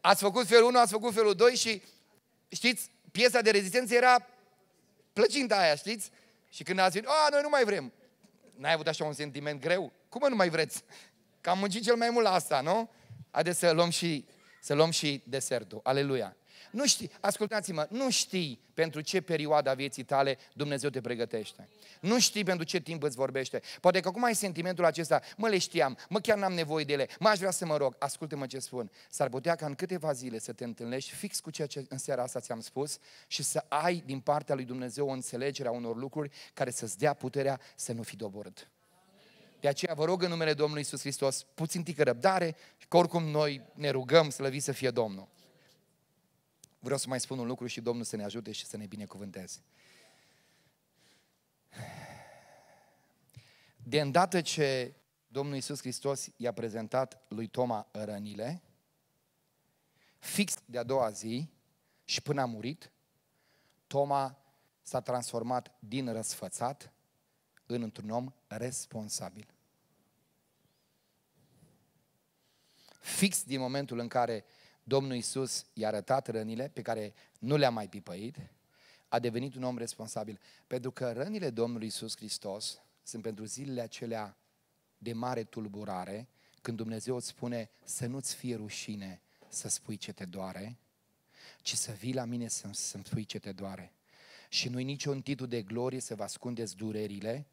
Ați făcut felul 1, ați făcut felul 2 și știți, piesa de rezistență era plăcinta aia, știți? Și când ați zis, a, noi nu mai vrem. N-ai avut așa un sentiment greu? Cum nu mai vreți? Că am muncit cel mai mult la asta, nu? Haideți să luăm și, să luăm și desertul. Aleluia. Nu știi, ascultați-mă, nu știi pentru ce perioadă a vieții tale Dumnezeu te pregătește. Nu știi pentru ce timp îți vorbește. Poate că acum ai sentimentul acesta, mă le știam, mă chiar n-am nevoie de ele, mă aș vrea să mă rog. Ascultă-mă ce spun. S-ar putea ca în câteva zile să te întâlnești fix cu ceea ce în seara asta ți-am spus și să ai din partea lui Dumnezeu o înțelegere a unor lucruri care să-ți dea puterea să nu fii doborât. De aceea vă rog în numele Domnului Isus Hristos, puțin tică răbdare, că oricum noi ne rugăm să lăvi să fie Domnul. Vreau să mai spun un lucru și Domnul să ne ajute și să ne binecuvânteze. De îndată ce Domnul Iisus Hristos i-a prezentat lui Toma rănile, fix de a doua zi și până a murit, Toma s-a transformat din răsfățat în într-un om responsabil. Fix din momentul în care Domnul Iisus i-a arătat rănile pe care nu le-a mai pipăit, a devenit un om responsabil. Pentru că rănile Domnului Iisus Hristos sunt pentru zilele acelea de mare tulburare, când Dumnezeu îți spune să nu-ți fie rușine să spui ce te doare, ci să vii la mine să, să-mi spui ce te doare. Și nu-i niciun titlu de glorie să vă ascundeți durerile,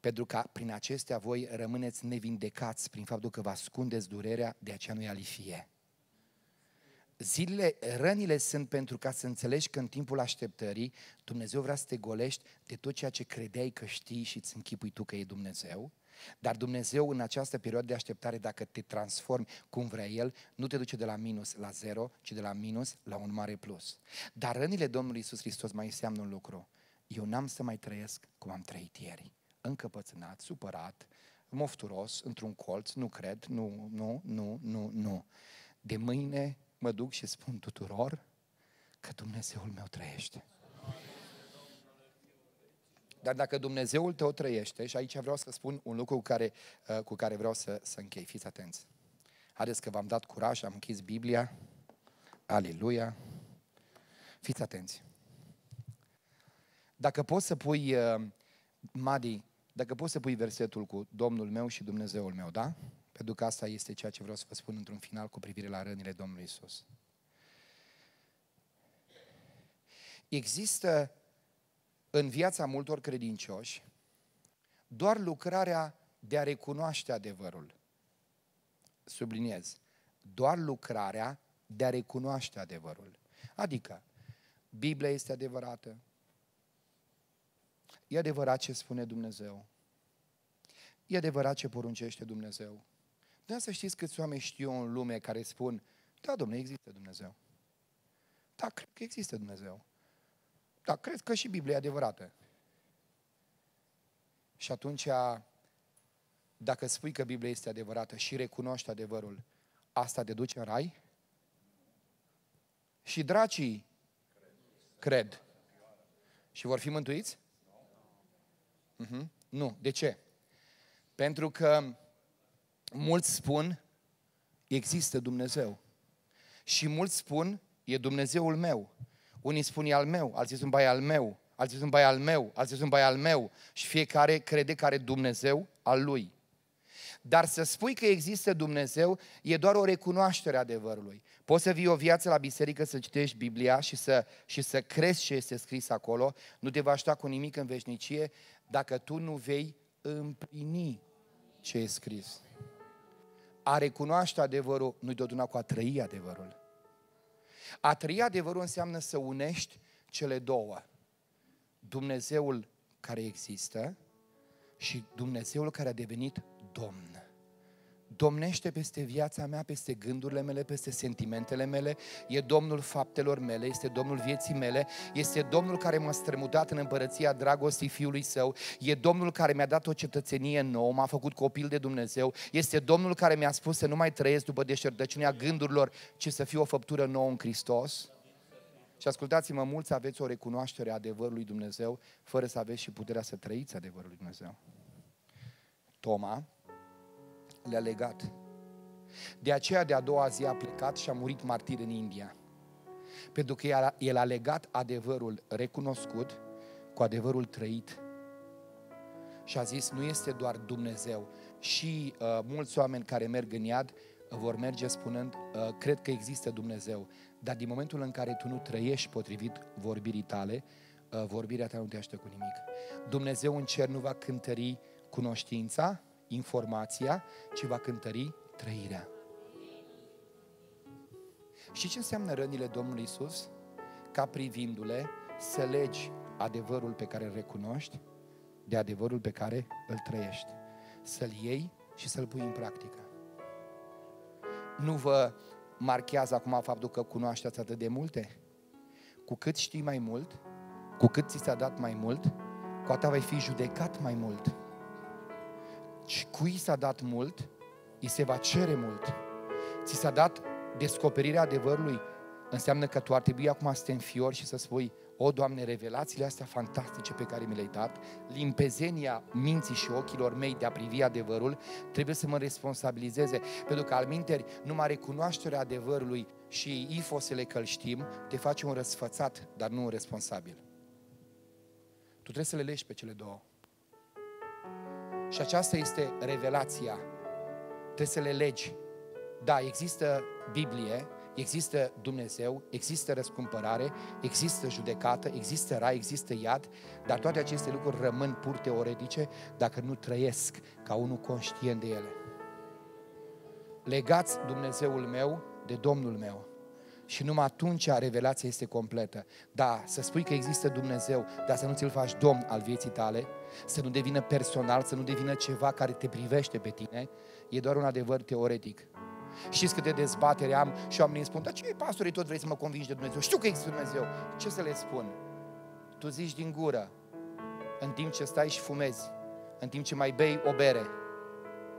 pentru că prin acestea voi rămâneți nevindecați prin faptul că vă ascundeți durerea, de aceea nu-i alifie zilele, rănile sunt pentru ca să înțelegi că în timpul așteptării Dumnezeu vrea să te golești de tot ceea ce credeai că știi și îți închipui tu că e Dumnezeu. Dar Dumnezeu în această perioadă de așteptare, dacă te transformi cum vrea El, nu te duce de la minus la zero, ci de la minus la un mare plus. Dar rănile Domnului Isus Hristos mai înseamnă un lucru. Eu n-am să mai trăiesc cum am trăit ieri. Încăpățânat, supărat, mofturos, într-un colț, nu cred, nu, nu, nu, nu, nu. De mâine mă duc și spun tuturor că Dumnezeul meu trăiește. Dar dacă Dumnezeul tău trăiește, și aici vreau să spun un lucru cu care, uh, cu care vreau să, să închei, fiți atenți. Haideți că v-am dat curaj, am închis Biblia, aleluia, fiți atenți. Dacă poți să pui, uh, Madi, dacă poți să pui versetul cu Domnul meu și Dumnezeul meu, da? Pentru că asta este ceea ce vreau să vă spun într-un final cu privire la rănile Domnului Isus. Există în viața multor credincioși doar lucrarea de a recunoaște adevărul. Subliniez, doar lucrarea de a recunoaște adevărul. Adică, Biblia este adevărată, e adevărat ce spune Dumnezeu, e adevărat ce poruncește Dumnezeu. De să știți câți oameni știu în lume care spun, da, domnule, există Dumnezeu. Da, cred că există Dumnezeu. Da, cred că și Biblia e adevărată. Și atunci, dacă spui că Biblia este adevărată și recunoști adevărul, asta te duce în rai? Și dracii cred. Și vor fi mântuiți? Uh-huh. Nu. De ce? Pentru că mulți spun, există Dumnezeu. Și mulți spun, e Dumnezeul meu. Unii spun, e al meu, alții sunt bai al meu, alții sunt bai al meu, alții sunt bai al meu. Și fiecare crede că are Dumnezeu al lui. Dar să spui că există Dumnezeu e doar o recunoaștere a adevărului. Poți să vii o viață la biserică să citești Biblia și să, și să crezi ce este scris acolo, nu te va aștepta cu nimic în veșnicie dacă tu nu vei împlini ce e scris. A recunoaște adevărul nu-i deoduna cu a trăi adevărul. A trăi adevărul înseamnă să unești cele două. Dumnezeul care există și Dumnezeul care a devenit Domn domnește peste viața mea, peste gândurile mele, peste sentimentele mele, e Domnul faptelor mele, este Domnul vieții mele, este Domnul care m-a strămutat în împărăția dragostii Fiului Său, e Domnul care mi-a dat o cetățenie nouă, m-a făcut copil de Dumnezeu, este Domnul care mi-a spus să nu mai trăiesc după deșertăciunea gândurilor, ci să fiu o făptură nouă în Hristos. Și ascultați-mă, mulți aveți o recunoaștere a adevărului Dumnezeu, fără să aveți și puterea să trăiți adevărul Dumnezeu. Toma, le-a legat. De aceea de a doua zi a plecat și a murit martir în India. Pentru că el a legat adevărul recunoscut cu adevărul trăit. Și a zis, nu este doar Dumnezeu. Și uh, mulți oameni care merg în iad uh, vor merge spunând, uh, cred că există Dumnezeu. Dar din momentul în care tu nu trăiești potrivit vorbirii tale, uh, vorbirea ta nu te aștept cu nimic. Dumnezeu în cer nu va cântări cunoștința, informația, ci va cântări trăirea. Și ce înseamnă rănile Domnului Isus? Ca privindu-le să legi adevărul pe care îl recunoști de adevărul pe care îl trăiești. Să-l iei și să-l pui în practică. Nu vă marchează acum faptul că cunoașteți atât de multe? Cu cât știi mai mult, cu cât ți s-a dat mai mult, cu atât vei fi judecat mai mult. Și cui s-a dat mult, îi se va cere mult. Ți s-a dat descoperirea adevărului, înseamnă că tu ar trebui acum să te înfiori și să spui, o, Doamne, revelațiile astea fantastice pe care mi le-ai dat, limpezenia minții și ochilor mei de a privi adevărul, trebuie să mă responsabilizeze, pentru că al minteri, numai recunoașterea adevărului și ifosele că știm, te face un răsfățat, dar nu un responsabil. Tu trebuie să le legi pe cele două. Și aceasta este revelația. Trebuie să le legi. Da, există Biblie, există Dumnezeu, există răscumpărare, există judecată, există rai, există iad, dar toate aceste lucruri rămân pur teoretice dacă nu trăiesc ca unul conștient de ele. Legați Dumnezeul meu de Domnul meu. Și numai atunci revelația este completă. Da, să spui că există Dumnezeu, dar să nu ți-l faci Domn al vieții tale, să nu devină personal, să nu devină ceva care te privește pe tine, e doar un adevăr teoretic. Știți câte dezbatere am și oamenii spun, dar ce pastorii tot vrei să mă convingi de Dumnezeu? Știu că există Dumnezeu. Ce să le spun? Tu zici din gură, în timp ce stai și fumezi, în timp ce mai bei o bere.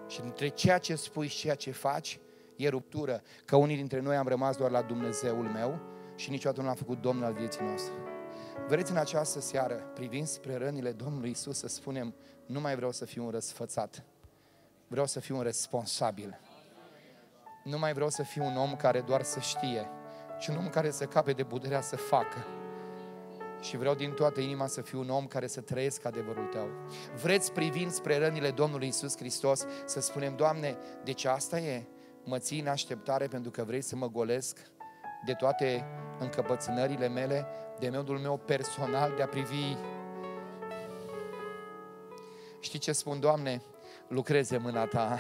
Și între ceea ce spui și ceea ce faci, e ruptură. Că unii dintre noi am rămas doar la Dumnezeul meu și niciodată nu l-am făcut Domnul al vieții noastre. Vreți în această seară, privind spre rănile Domnului Isus, să spunem, nu mai vreau să fiu un răsfățat, vreau să fiu un responsabil. Nu mai vreau să fiu un om care doar să știe, ci un om care să cape de puterea să facă. Și vreau din toată inima să fiu un om care să trăiesc adevărul Tău. Vreți privind spre rănile Domnului Isus Hristos să spunem, Doamne, deci asta e? Mă ții în așteptare pentru că vrei să mă golesc de toate încăpățânările mele, de modul meu personal de a privi. Știi ce spun, Doamne? Lucreze mâna Ta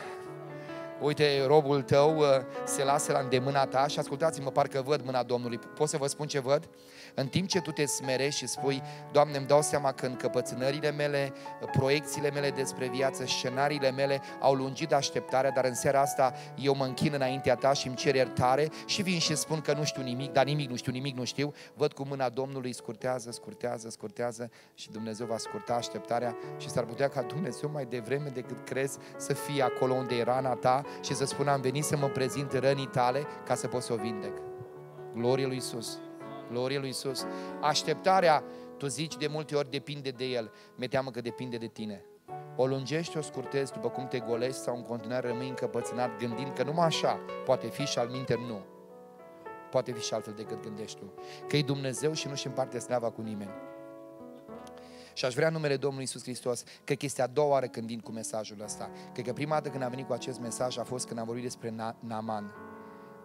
uite, robul tău uh, se lasă la îndemâna ta și ascultați-mă, parcă văd mâna Domnului. Pot să vă spun ce văd? În timp ce tu te smerești și spui, Doamne, îmi dau seama că încăpățânările mele, proiecțiile mele despre viață, scenariile mele au lungit așteptarea, dar în seara asta eu mă închin înaintea ta și îmi cer iertare și vin și spun că nu știu nimic, dar nimic nu știu, nimic nu știu. Văd cum mâna Domnului scurtează, scurtează, scurtează și Dumnezeu va scurta așteptarea și s-ar putea ca Dumnezeu mai devreme decât crezi să fie acolo unde e rana ta și să spună am venit să mă prezint rănii tale ca să pot să o vindec. Glorie lui Isus. Glorie lui Isus. Așteptarea, tu zici de multe ori depinde de El. Mi teamă că depinde de tine. O lungești, o scurtezi după cum te golești sau în continuare rămâi încăpățânat gândind că numai așa poate fi și al minte nu. Poate fi și altfel decât gândești tu. Că e Dumnezeu și nu-și împarte slava cu nimeni. Și aș vrea numele Domnului Isus Hristos, că este a doua oară când vin cu mesajul ăsta. Cred că prima dată când am venit cu acest mesaj a fost când am vorbit despre Naman.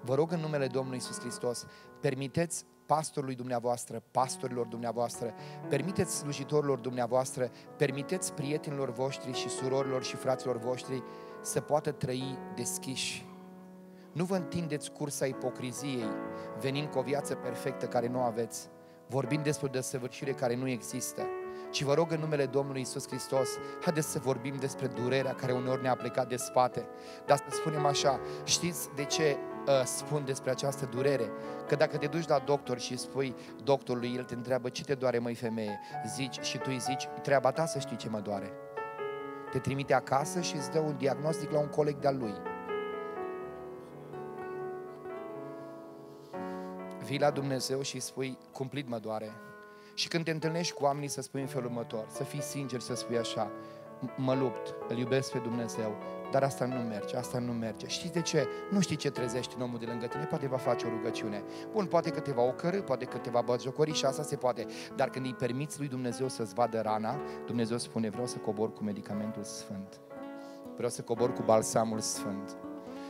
Vă rog în numele Domnului Isus Hristos, permiteți pastorului dumneavoastră, pastorilor dumneavoastră, permiteți slujitorilor dumneavoastră, permiteți prietenilor voștri și surorilor și fraților voștri să poată trăi deschiși. Nu vă întindeți cursa ipocriziei, venind cu o viață perfectă care nu aveți, vorbind despre o desăvârșire care nu există ci vă rog în numele Domnului Isus Hristos, haideți să vorbim despre durerea care uneori ne-a plecat de spate. Dar să spunem așa, știți de ce uh, spun despre această durere? Că dacă te duci la doctor și spui doctorului, el te întreabă ce te doare măi femeie, zici și tu îi zici, treaba ta să știi ce mă doare. Te trimite acasă și îți dă un diagnostic la un coleg de-al lui. Vii la Dumnezeu și spui, cumplit mă doare, și când te întâlnești cu oamenii să spui în felul următor, să fii sincer, să spui așa, mă lupt, îl iubesc pe Dumnezeu, dar asta nu merge, asta nu merge. Știți de ce? Nu știi ce trezești în omul de lângă tine, poate va face o rugăciune. Bun, poate că te va ocărâ, poate că te va băgiocori și asta se poate. Dar când îi permiți lui Dumnezeu să-ți vadă rana, Dumnezeu spune, vreau să cobor cu medicamentul sfânt. Vreau să cobor cu balsamul sfânt.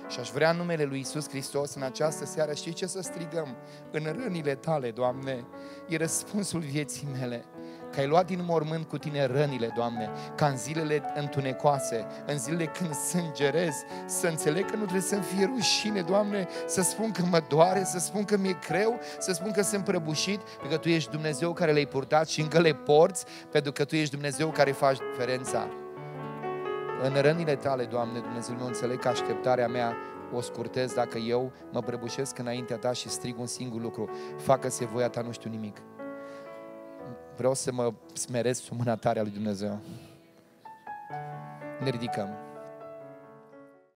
Și aș vrea numele lui Isus Hristos în această seară, știi ce să strigăm? În rănile tale, Doamne, e răspunsul vieții mele. Că ai luat din mormânt cu tine rănile, Doamne, ca în zilele întunecoase, în zilele când sângerez, să înțeleg că nu trebuie să-mi fie rușine, Doamne, să spun că mă doare, să spun că mi-e greu, să spun că sunt prăbușit, pentru că Tu ești Dumnezeu care le-ai purtat și încă le porți, pentru că Tu ești Dumnezeu care faci diferența. În rănile tale, Doamne, Dumnezeu meu, înțeleg că așteptarea mea o scurtez dacă eu mă prăbușesc înaintea ta și strig un singur lucru. Facă-se voia ta, nu știu nimic. Vreau să mă smeresc sub mâna tare a lui Dumnezeu. Ne ridicăm.